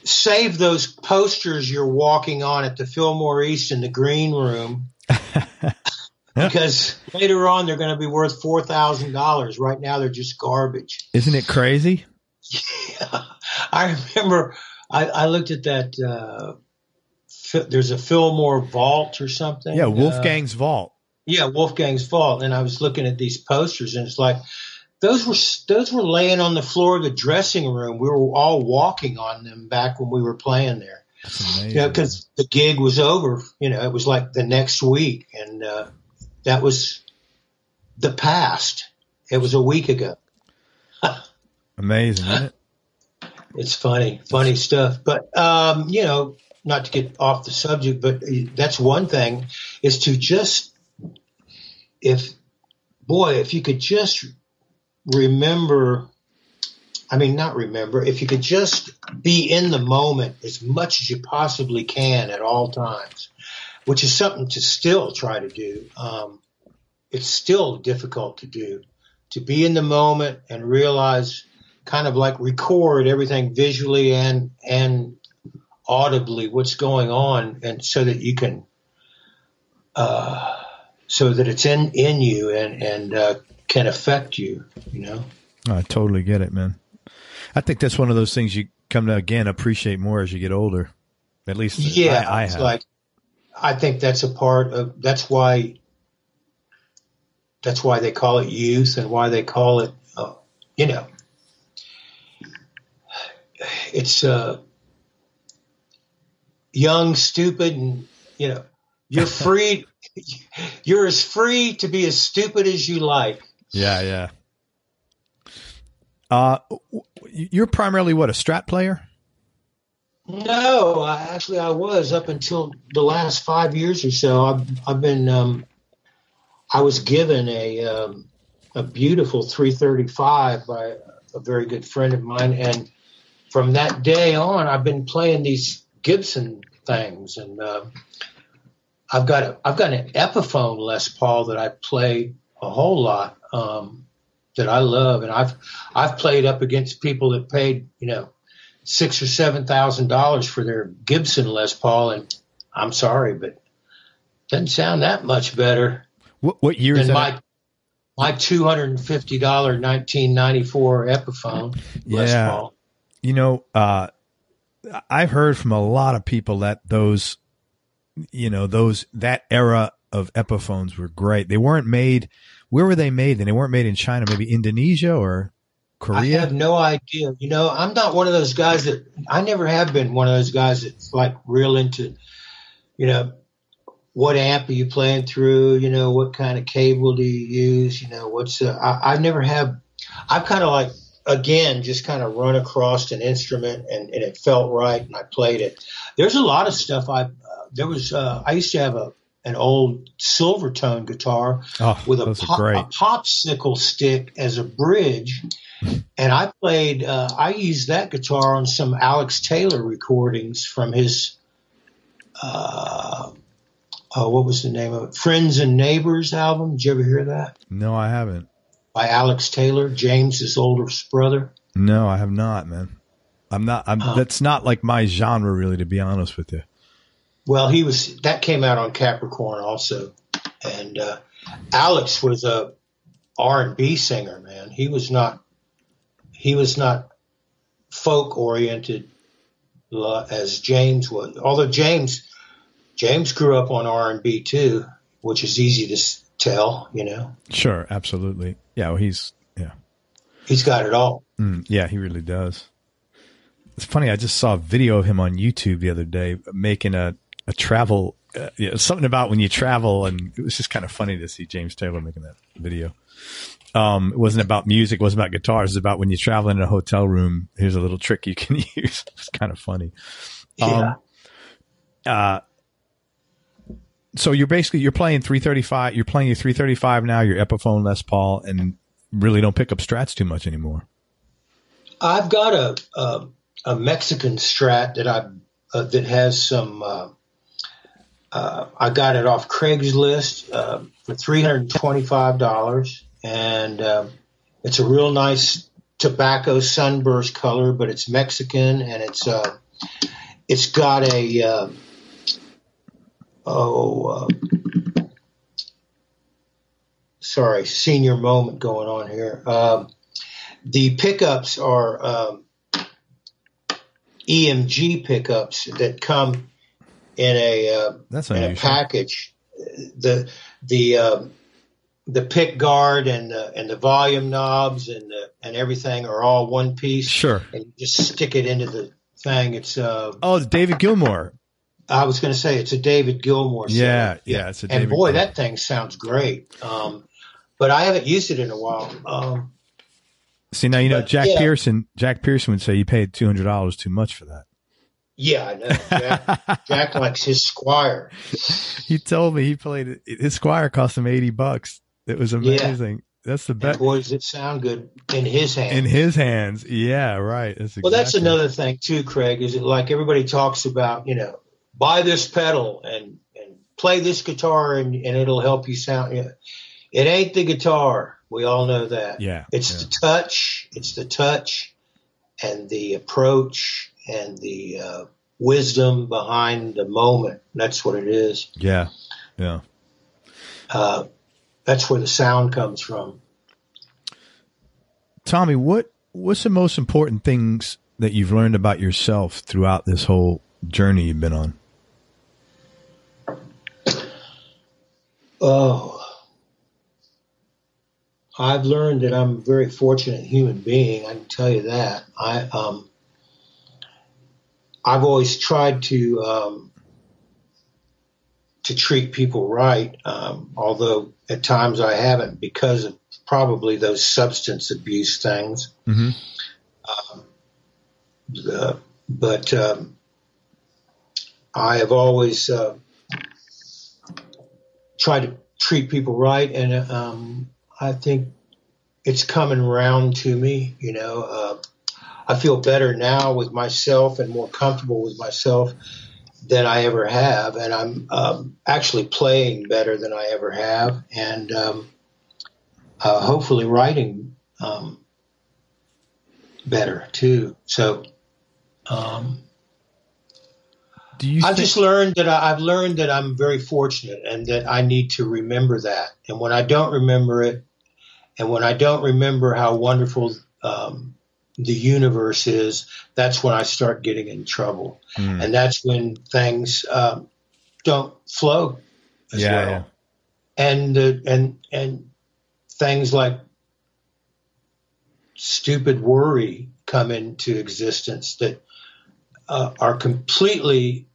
save those posters you're walking on at the Fillmore East in the green room. (laughs) because later on they're going to be worth four thousand dollars. Right now they're just garbage. Isn't it crazy? Yeah, (laughs) I remember. I, I looked at that. Uh, there's a Fillmore vault or something. Yeah, Wolfgang's uh, vault. Yeah, Wolfgang's Vault. And I was looking at these posters, and it's like those were those were laying on the floor of the dressing room. We were all walking on them back when we were playing there. You know, because the gig was over. You know, it was like the next week, and uh, that was the past. It was a week ago. Amazing, isn't it? (gasps) It's funny, funny stuff. But um, you know, not to get off the subject, but that's one thing is to just if boy, if you could just remember I mean, not remember, if you could just be in the moment as much as you possibly can at all times, which is something to still try to do. Um, it's still difficult to do, to be in the moment and realize, kind of like record everything visually and, and audibly what's going on and so that you can, uh, so that it's in, in you and, and, uh, can affect you, you know? I totally get it, man. I think that's one of those things you come to again appreciate more as you get older. At least, yeah, I, I have. like I think that's a part of that's why that's why they call it youth and why they call it, uh, you know, it's uh, young, stupid, and you know, you're (laughs) free. you're as free to be as stupid as you like. Yeah, yeah. Uh, you're primarily what a Strat player. No, I, actually, I was up until the last five years or so. I've, I've been, um, I was given a um, a beautiful 335 by a very good friend of mine, and from that day on, I've been playing these Gibson things, and uh, I've got a I've got an Epiphone Les Paul that I play a whole lot. Um, that I love, and I've I've played up against people that paid you know six or seven thousand dollars for their Gibson Les Paul, and I'm sorry, but doesn't sound that much better. What, what year is that? My, my two hundred and fifty dollar nineteen ninety four Epiphone Les Paul. You know, uh, I've heard from a lot of people that those, you know, those that era of Epiphones were great. They weren't made. Where were they made? And they weren't made in China, maybe Indonesia or Korea. I have no idea. You know, I'm not one of those guys that I never have been one of those guys that's like real into, you know, what amp are you playing through? You know, what kind of cable do you use? You know, what's uh, I, I never have. I've kind of like again just kind of run across an instrument and, and it felt right and I played it. There's a lot of stuff I uh, there was uh, I used to have a an old Silvertone guitar oh, with a, pop, a popsicle stick as a bridge. And I played, uh, I used that guitar on some Alex Taylor recordings from his, uh, uh, what was the name of it? Friends and Neighbors album. Did you ever hear that? No, I haven't. By Alex Taylor, James's oldest brother. No, I have not, man. I'm not. I'm. That's not like my genre, really, to be honest with you. Well, he was, that came out on Capricorn also. And, uh, Alex was a R&B singer, man. He was not, he was not folk oriented uh, as James was. Although James, James grew up on R&B too, which is easy to tell, you know. Sure, absolutely. Yeah, well, he's yeah, He's got it all. Mm, yeah, he really does. It's funny. I just saw a video of him on YouTube the other day making a a travel. Uh, you know, something about when you travel, and it was just kind of funny to see James Taylor making that video. Um, it wasn't about music, it wasn't about guitars. It was about when you travel in a hotel room. Here's a little trick you can (laughs) use. It's kind of funny. Yeah. uh, so you're basically you're playing 335. You're playing your 335 now. Your Epiphone Les Paul, and really don't pick up Strats too much anymore. I've got a, a, a Mexican Strat that I, uh, that has some, uh, uh, I got it off Craigslist uh, for three hundred twenty-five dollars, and um it's a real nice tobacco sunburst color, but it's Mexican and it's uh, it's got a uh, oh uh, sorry senior moment going on here. Um, the pickups are um, EMG pickups that come in a uh, That's in a package. The the uh, the pick guard and the and the volume knobs and the, and everything are all one piece. Sure. And you just stick it into the thing. It's uh oh, it's David Gilmour. I was going to say it's a David Gilmour. Yeah, yeah, it's a and David boy, Gilmour. that thing sounds great. Um, but I haven't used it in a while. Um, See now you know But, Jack yeah. Pearson. Jack Pearson would say you paid two hundred dollars too much for that. yeah, I know. Jack, (laughs) Jack likes his Squier. he told me he played it. His Squier cost him eighty bucks. It was amazing. That's the best boy, does it sound good in his hands. in his hands. Yeah, right. That's Well, that's another thing too, Craig. Is it like everybody talks about, you know, buy this pedal and and play this guitar and, and it'll help you sound. It ain't the guitar. We all know that. Yeah, It's yeah. the touch. It's the touch and the approach and the uh, wisdom behind the moment. That's what it is. Yeah, yeah. Uh, that's where the sound comes from. Tommy, what what's the most important things that you've learned about yourself throughout this whole journey you've been on? Oh, I've learned that I'm a very fortunate human being. I can tell you that. I um, I've always tried to um, to treat people right, um, although at times I haven't because of probably those substance abuse things. Mm-hmm. Uh, but um, I have always uh, tried to treat people right, and um, I think it's coming round to me. You know, uh, I feel better now with myself and more comfortable with myself than I ever have, and I'm um, actually playing better than I ever have, and um, uh, hopefully writing um, better too. So. Um, Do you? I've think- just learned that I, I've learned that I'm very fortunate and that I need to remember that. And when I don't remember it, and when I don't remember how wonderful um, the universe is, that's when I start getting in trouble. Hmm. And that's when things um, don't flow as Yeah, well. yeah. And the and and things like stupid worry come into existence that uh, are completely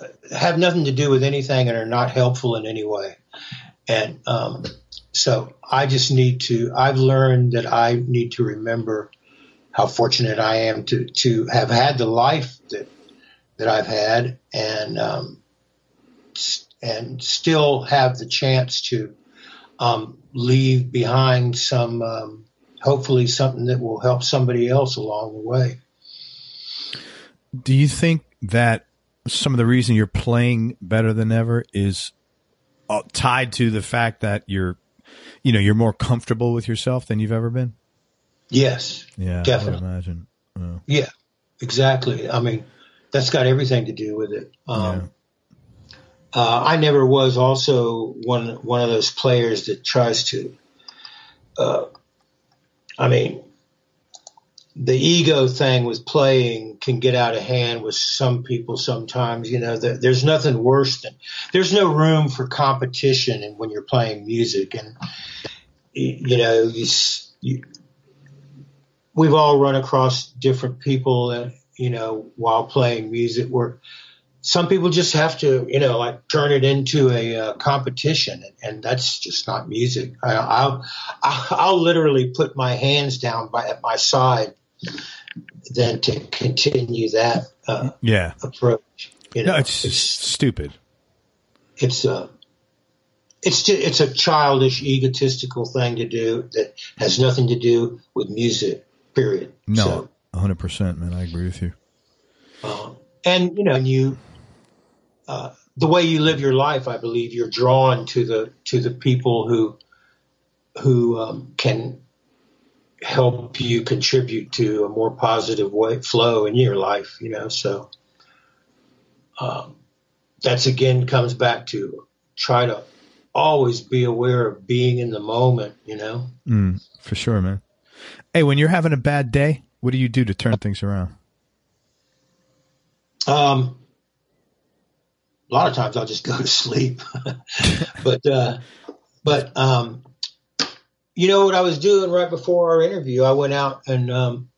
uh, have nothing to do with anything and are not helpful in any way. And um, so I just need to. I've learned that I need to remember how fortunate I am to to have had the life that that I've had, and um, and still have the chance to um, leave behind some, um, hopefully, something that will help somebody else along the way. Do you think that some of the reason you're playing better than ever is uh, tied to the fact that you're, you know, you're more comfortable with yourself than you've ever been? Yes, Yeah, I Definitely. imagine. Yeah. yeah, exactly. I mean, that's got everything to do with it. Um, uh, I never was also one one of those players that tries to. Uh, I mean, the ego thing with playing can get out of hand with some people sometimes. You know, there, there's nothing worse than there's no room for competition and when you're playing music, and you know, you, you, we've all run across different people, uh, you know, while playing music where some people just have to, you know, like turn it into a uh, competition, and, and that's just not music. I, I'll, I'll I'll literally put my hands down by at my side than to continue that uh, Yeah. approach. You know, No, it's, stupid. it's a it's ju- it's a childish, egotistical thing to do that has nothing to do with music. Period. No, So, hundred percent, man. I agree with you. um, and you know, and you uh, the way you live your life, I believe you're drawn to the to the people who who um, can help you contribute to a more positive way flow in your life. You know, so um, that's again comes back to try to always be aware of being in the moment. You know. Mm, for sure, man. Hey, when you're having a bad day, what do you do to turn things around? Um, a lot of times I'll just go to (laughs) sleep. but uh, but um, you know what I was doing right before our interview? I went out and um,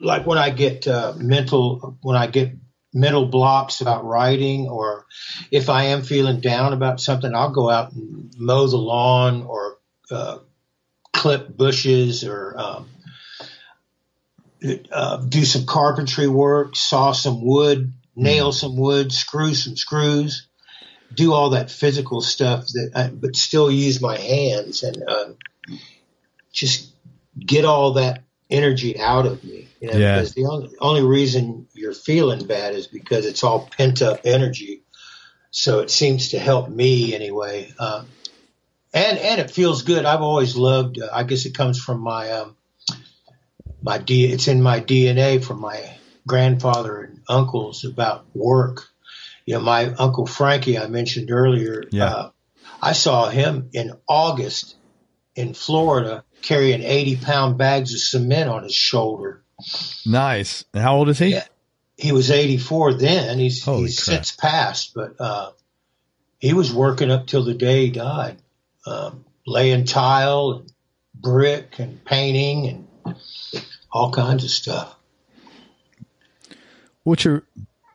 like when I get uh, mental when I get mental blocks about writing or if I am feeling down about something, I'll go out and mow the lawn or uh, clip bushes or um, uh, do some carpentry work, saw some wood, nail hmm. some wood, screw some screws, do all that physical stuff that, I, but still use my hands and um, just get all that energy out of me. You know, yeah. because the only, only reason you're feeling bad is because it's all pent up energy. So it seems to help me anyway. Um, and, and it feels good. I've always loved, uh, I guess it comes from my, um, my D, it's in my DNA from my grandfather and uncles about work. You know, my uncle Frankie, I mentioned earlier, yeah. Uh, I saw him in August in Florida carrying 80 pound bags of cement on his shoulder. Nice. And how old is he? Yeah, he was 84 then. He's, he's since passed, but, uh, he was working up till the day he died, um, laying tile and brick and painting and all kinds of stuff. What's your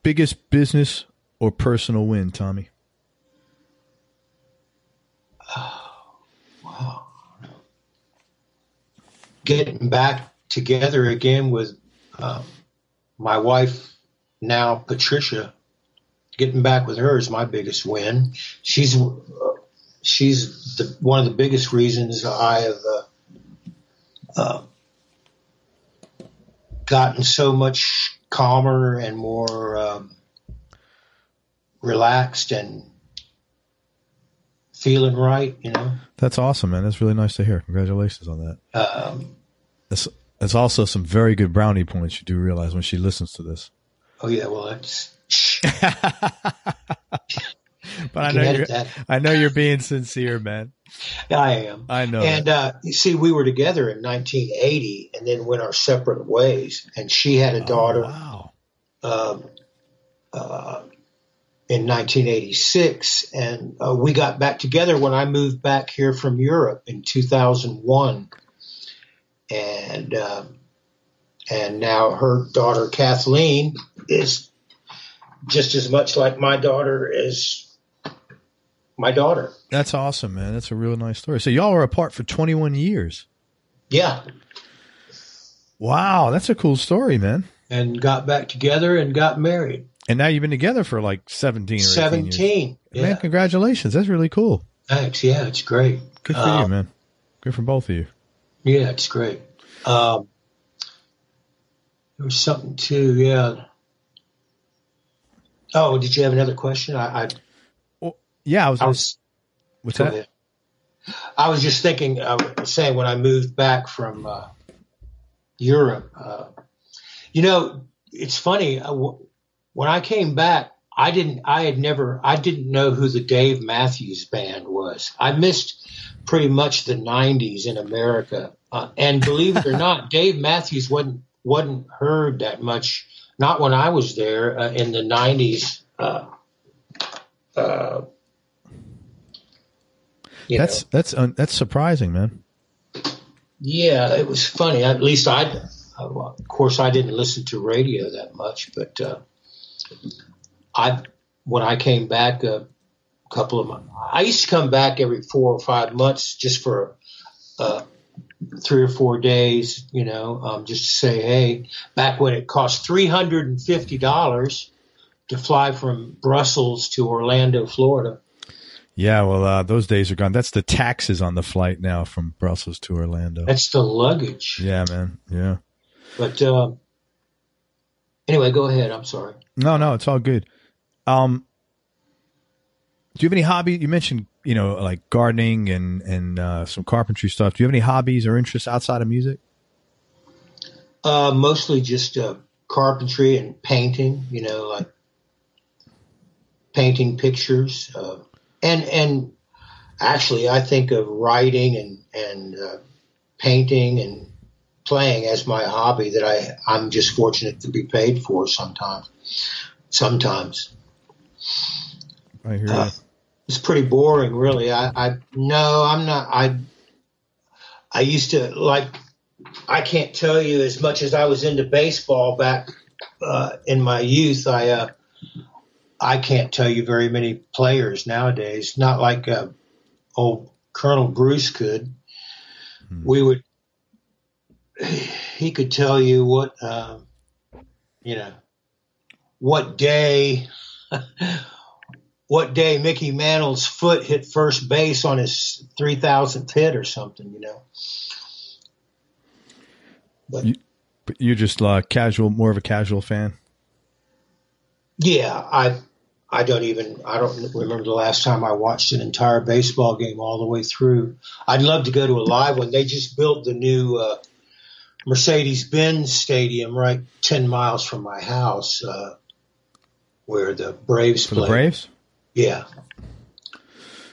biggest business or personal win, Tommy? Oh, wow. Getting back together again with uh, my wife, now Patricia. Getting back with her is my biggest win. She's uh, she's the, one of the biggest reasons I have uh, uh gotten so much calmer and more um, relaxed and feeling right. You know, that's awesome, man. That's really nice to hear. Congratulations on that. Um, that's that's also some very good brownie points. You do realize when she listens to this. Oh yeah, well that's. (laughs) but I know you're, I know you're being sincere, man. I am. I know. And uh, you see, we were together in 1980, and then went our separate ways. And she had a oh, daughter. Oh, wow. Um, uh, in 1986, and uh, we got back together when I moved back here from Europe in 2001, and um, and now her daughter Kathleen is just as much like my daughter as my daughter. That's awesome, man. That's a real nice story. So y'all were apart for 21 years. Yeah. Wow, that's a cool story, man. And got back together and got married. And now you've been together for like 17 or 17. Yeah. Man, congratulations. That's really cool. Thanks. Yeah, it's great. Good for um, you, man. Good for both of you. Yeah, it's great. Um, there was something too, yeah. Oh, did you have another question? I, I yeah, I was. I was what's that? Ahead. I was just thinking, uh, saying when I moved back from uh, Europe, uh, you know, it's funny. Uh, when I came back, I didn't, I had never, I didn't know who the Dave Matthews Band was. I missed pretty much the '90s in America, uh, and believe it or (laughs) not, Dave Matthews wasn't wasn't heard that much. Not when I was there uh, in the '90s. that's know. that's uh, that's surprising, man. Yeah, it was funny. At least I, uh, well, of course, I didn't listen to radio that much, but uh, I when I came back a couple of months, I used to come back every four or five months just for uh, three or four days, you know, um, just to say, hey, back when it cost three hundred and fifty dollars to fly from Brussels to Orlando, Florida. Yeah, well, uh, those days are gone. That's the taxes on the flight now from Brussels to Orlando. That's the luggage. Yeah, man. Yeah. But uh, anyway, go ahead. I'm sorry. No, no, it's all good. Um, do you have any hobby? You mentioned, you know, like gardening and and uh, some carpentry stuff. Do you have any hobbies or interests outside of music? Uh, mostly just uh, carpentry and painting. You know, like painting pictures. Uh, and and actually, I think of writing and and uh, painting and playing as my hobby that I I'm just fortunate to be paid for sometimes. Sometimes. I hear uh, It's pretty boring, really. I, I no, I'm not. I I used to like. I can't tell you as much as I was into baseball back uh, in my youth. I uh, I can't tell you very many players nowadays. Not like uh, old Colonel Bruce could. Hmm. We would. He could tell you what uh, you know what day (laughs) what day Mickey Mantle's foot hit first base on his 3000th hit or something, you know. But, you, but you're just uh, casual, more of a casual fan. Yeah, I I don't even I don't remember the last time I watched an entire baseball game all the way through. I'd love to go to a live one. They just built the new uh, Mercedes Benz Stadium right ten miles from my house, uh, where the Braves For play. The Braves. Yeah.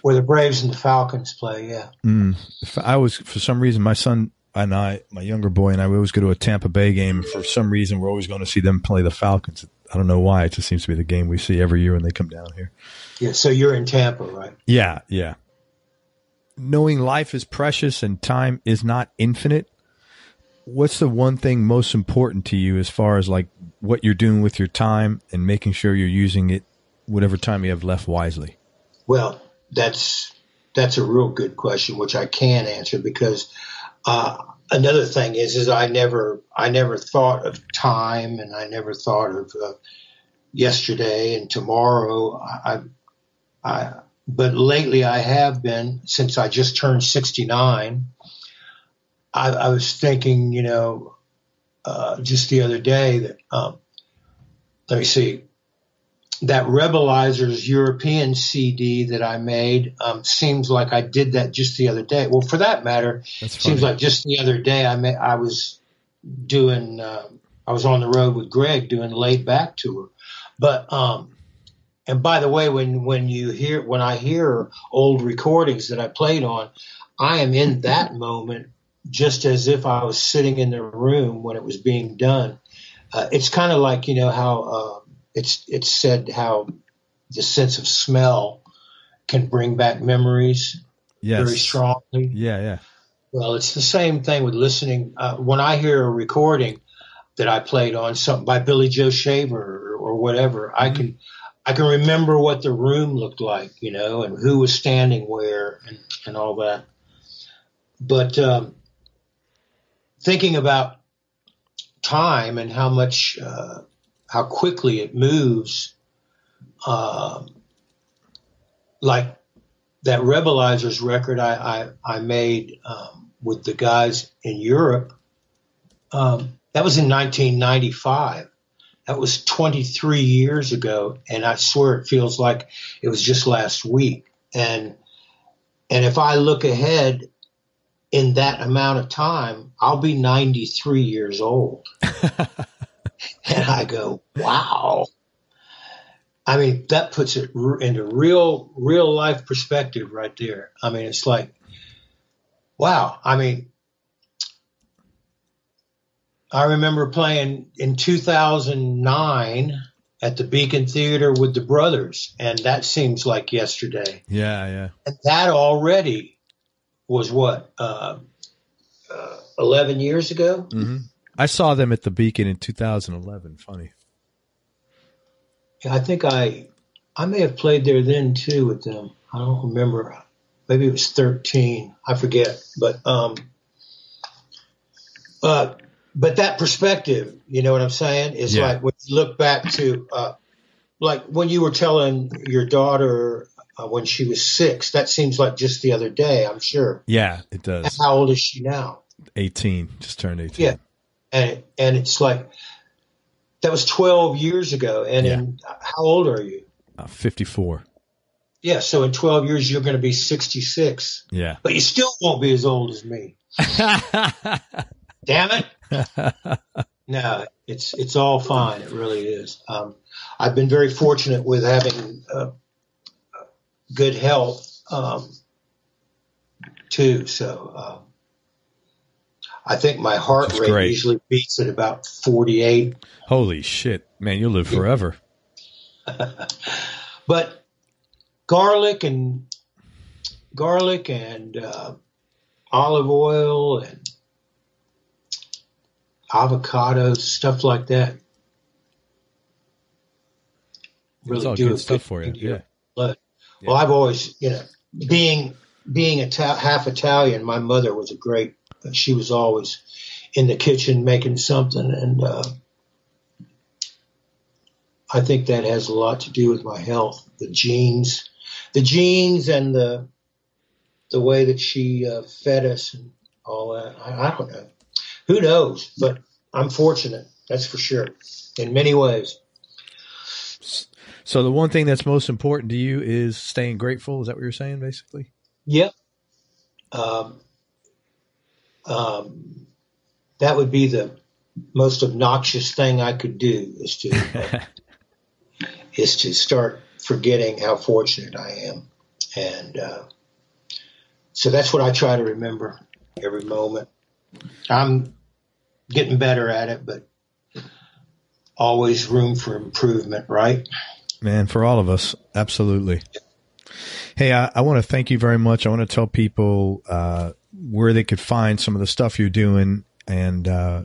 Where the Braves and the Falcons play, yeah. Mm. I was for some reason my son and I, my younger boy and I, we always go to a Tampa Bay game. For some reason, we're always going to see them play the Falcons. I don't know why. It just seems to be the game we see every year when they come down here. Yeah. So you're in Tampa, right? Yeah. Yeah. Knowing life is precious and time is not infinite. What's the one thing most important to you as far as like what you're doing with your time and making sure you're using it whatever time you have left wisely? Well, that's that's a real good question, which I can answer because uh, another thing is is I never I never thought of time and I never thought of uh, yesterday and tomorrow. I, I but lately I have been since I just turned 69. I, I was thinking, you know, uh, just the other day that um, let me see. That Rebelizers European CD that I made um, seems like I did that just the other day. Well, for that matter, seems like just the other day I may, I was doing uh, I was on the road with Gregg doing laid back tour, but um, and by the way, when when you hear when I hear old recordings that I played on, I am in that moment just as if I was sitting in the room when it was being done. Uh, it's kind of like you know how. Uh, it's it's said how the sense of smell can bring back memories yes. very strongly. Yeah, yeah. Well, it's the same thing with listening. Uh, when I hear a recording that I played on something by Billy Joe Shaver or, or whatever, mm-hmm. I can I can remember what the room looked like, you know, and who was standing where and, and all that. But um, thinking about time and how much uh, how quickly it moves. Uh, like that Rebelizers record I, I, I made um, with the guys in Europe, um, that was in 1995. That was 23 years ago, and I swear it feels like it was just last week. And and if I look ahead in that amount of time, I'll be 93 years old. (laughs) and I go, wow. I mean, that puts it into real, real life perspective right there. I mean, it's like, wow. I mean, I remember playing in 2009 at the Beacon Theater with the brothers, and that seems like yesterday. Yeah, yeah. And that already was what, uh, uh, 11 years ago? Mm-hmm. I saw them at the Beacon in 2011. Funny. Yeah, I think I I may have played there then too with them. I don't remember. Maybe it was 13. I forget. But um, uh, but that perspective, you know what I'm saying, is yeah. like when you look back to uh, like when you were telling your daughter uh, when she was six. That seems like just the other day. I'm sure. Yeah, it does. How old is she now? 18. Just turned 18. Yeah and and it's like that was 12 years ago. And yeah. in, how old are you? Uh, 54. Yeah, so in 12 years you're going to be 66. Yeah, but you still won't be as old as me. (laughs) Damn it! (laughs) no, it's it's all fine. It really is. Um, I've been very fortunate with having uh, good health um, too. So uh, I think my heart rate great. usually beats at about 48. Holy shit, man, you'll live forever. (laughs) But garlic and garlic and uh, olive oil and avocados, stuff like that. Really it's all do good stuff for you. Yeah. Blood. Yeah. Well, I've always, you know, being being Ita- half Italian, my mother was a great. She was always in the kitchen making something, and uh, I think that has a lot to do with my health. The genes, the genes, and the the way that she uh, fed us and all that. I, I don't know. Who knows? But I'm fortunate. That's for sure. In many ways. So the one thing that's most important to you is staying grateful. Is that what you're saying, basically? Yep. Um, um, that would be the most obnoxious thing I could do is to uh, (laughs) is to start forgetting how fortunate I am, and uh, so that's what I try to remember every moment. I'm getting better at it, but always room for improvement, right? Man, for all of us, absolutely. Hey, I, I want to thank you very much. I want to tell people uh, where they could find some of the stuff you're doing and uh,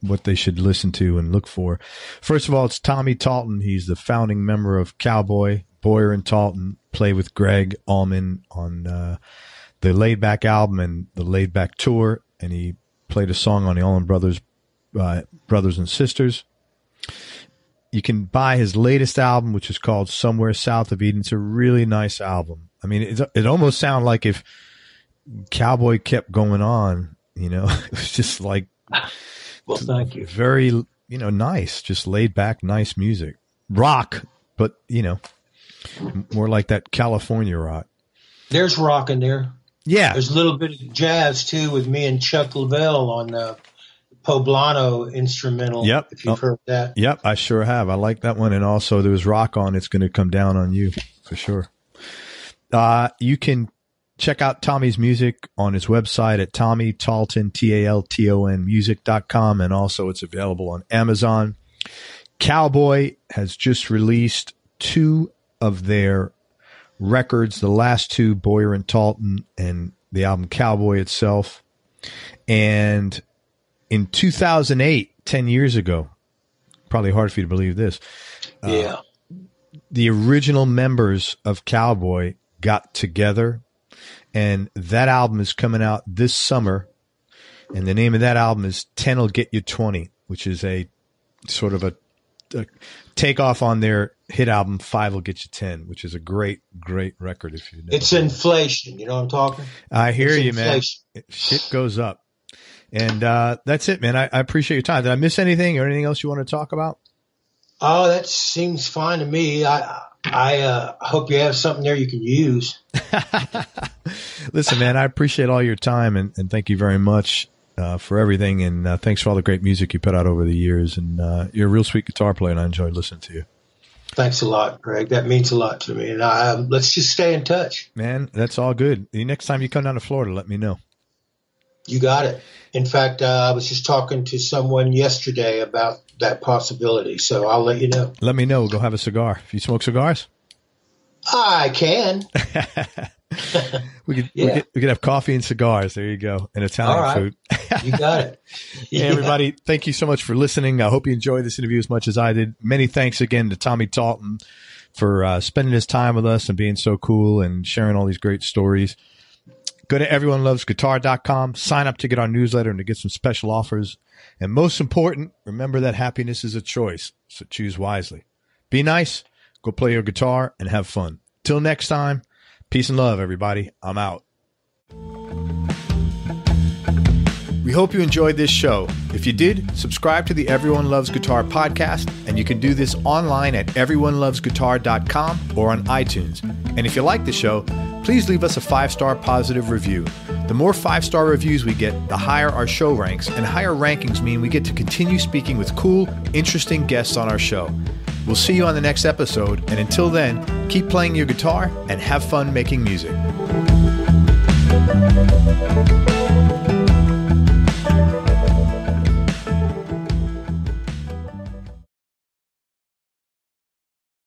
what they should listen to and look for. First of all, it's Tommy Talton. He's the founding member of Cowboy, Boyer and Talton, play with Gregg Allman on uh, the Laid Back album and the Laid Back tour. And he played a song on the Allman Brothers, uh, Brothers and Sisters. You can buy his latest album, which is called Somewhere South of Eden. It's a really nice album. I mean, it, it almost sounded like if Cowboy kept going on, you know, (laughs) it was just like, (sighs) well, thank you. Very, you know, nice, just laid back, nice music. Rock, but, you know, more like that California rock. There's rock in there. Yeah. There's a little bit of jazz too with me and Chuck Leavell on the Poblano instrumental. Yep. If you've oh, heard that. Yep, I sure have. I like that one. And also there was rock on It's Gonna Come Down on You for sure. Uh, you can check out Tommy's music on his website at Tommy Talton, T-A-L-T-O-N music.com. And also it's available on Amazon. Cowboy has just released two of their records, the last two, Boyer and Talton, and the album Cowboy itself. And in 2008, 10 years ago, probably hard for you to believe this. Uh, yeah. Uh, the original members of Cowboy got together, and that album is coming out this summer. And the name of that album is 10 will get you 20, which is a sort of a, a takeoff on their hit album Five Will Get You Ten, which is a great, great record. If you know, it's inflation. You know what I'm talking. I hear it's you, inflation. man. It, shit goes up, and uh, that's it, man. I, I, appreciate your time. Did I miss anything or anything else you want to talk about? Oh, that seems fine to me. I I uh, hope you have something there you can use. (laughs) Listen, man, I appreciate all your time and, and thank you very much uh, for everything. And uh, thanks for all the great music you put out over the years. And uh, you're a real sweet guitar player, and I enjoyed listening to you. Thanks a lot, Greg. That means a lot to me. And um, let's just stay in touch. Man, that's all good. The next time you come down to Florida, let me know. You got it. In fact, uh, I was just talking to someone yesterday about that possibility. So I'll let you know. Let me know. Go have a cigar. If you smoke cigars? I can. (laughs) (laughs) we could, yeah. we could we could have coffee and cigars. There you go, and Italian right. food. you got it. Yeah. (laughs) Hey, everybody, thank you so much for listening. I hope you enjoyed this interview as much as I did. Many thanks again to Tommy Talton for uh, spending his time with us and being so cool and sharing all these great stories. Go to everyonelovesguitar.com, sign up to get our newsletter and to get some special offers. And most important, remember that happiness is a choice, so choose wisely. Be nice, go play your guitar, and have fun. Till next time, Peace and love, everybody. I'm out. We hope you enjoyed this show. If you did, subscribe to the Everyone Loves Guitar podcast, and you can do this online at everyonelovesguitar.com or on iTunes. And if you like the show, please leave us a five star positive review. The more five star reviews we get, the higher our show ranks, and higher rankings mean we get to continue speaking with cool, interesting guests on our show. We'll see you on the next episode, and until then, keep playing your guitar and have fun making music.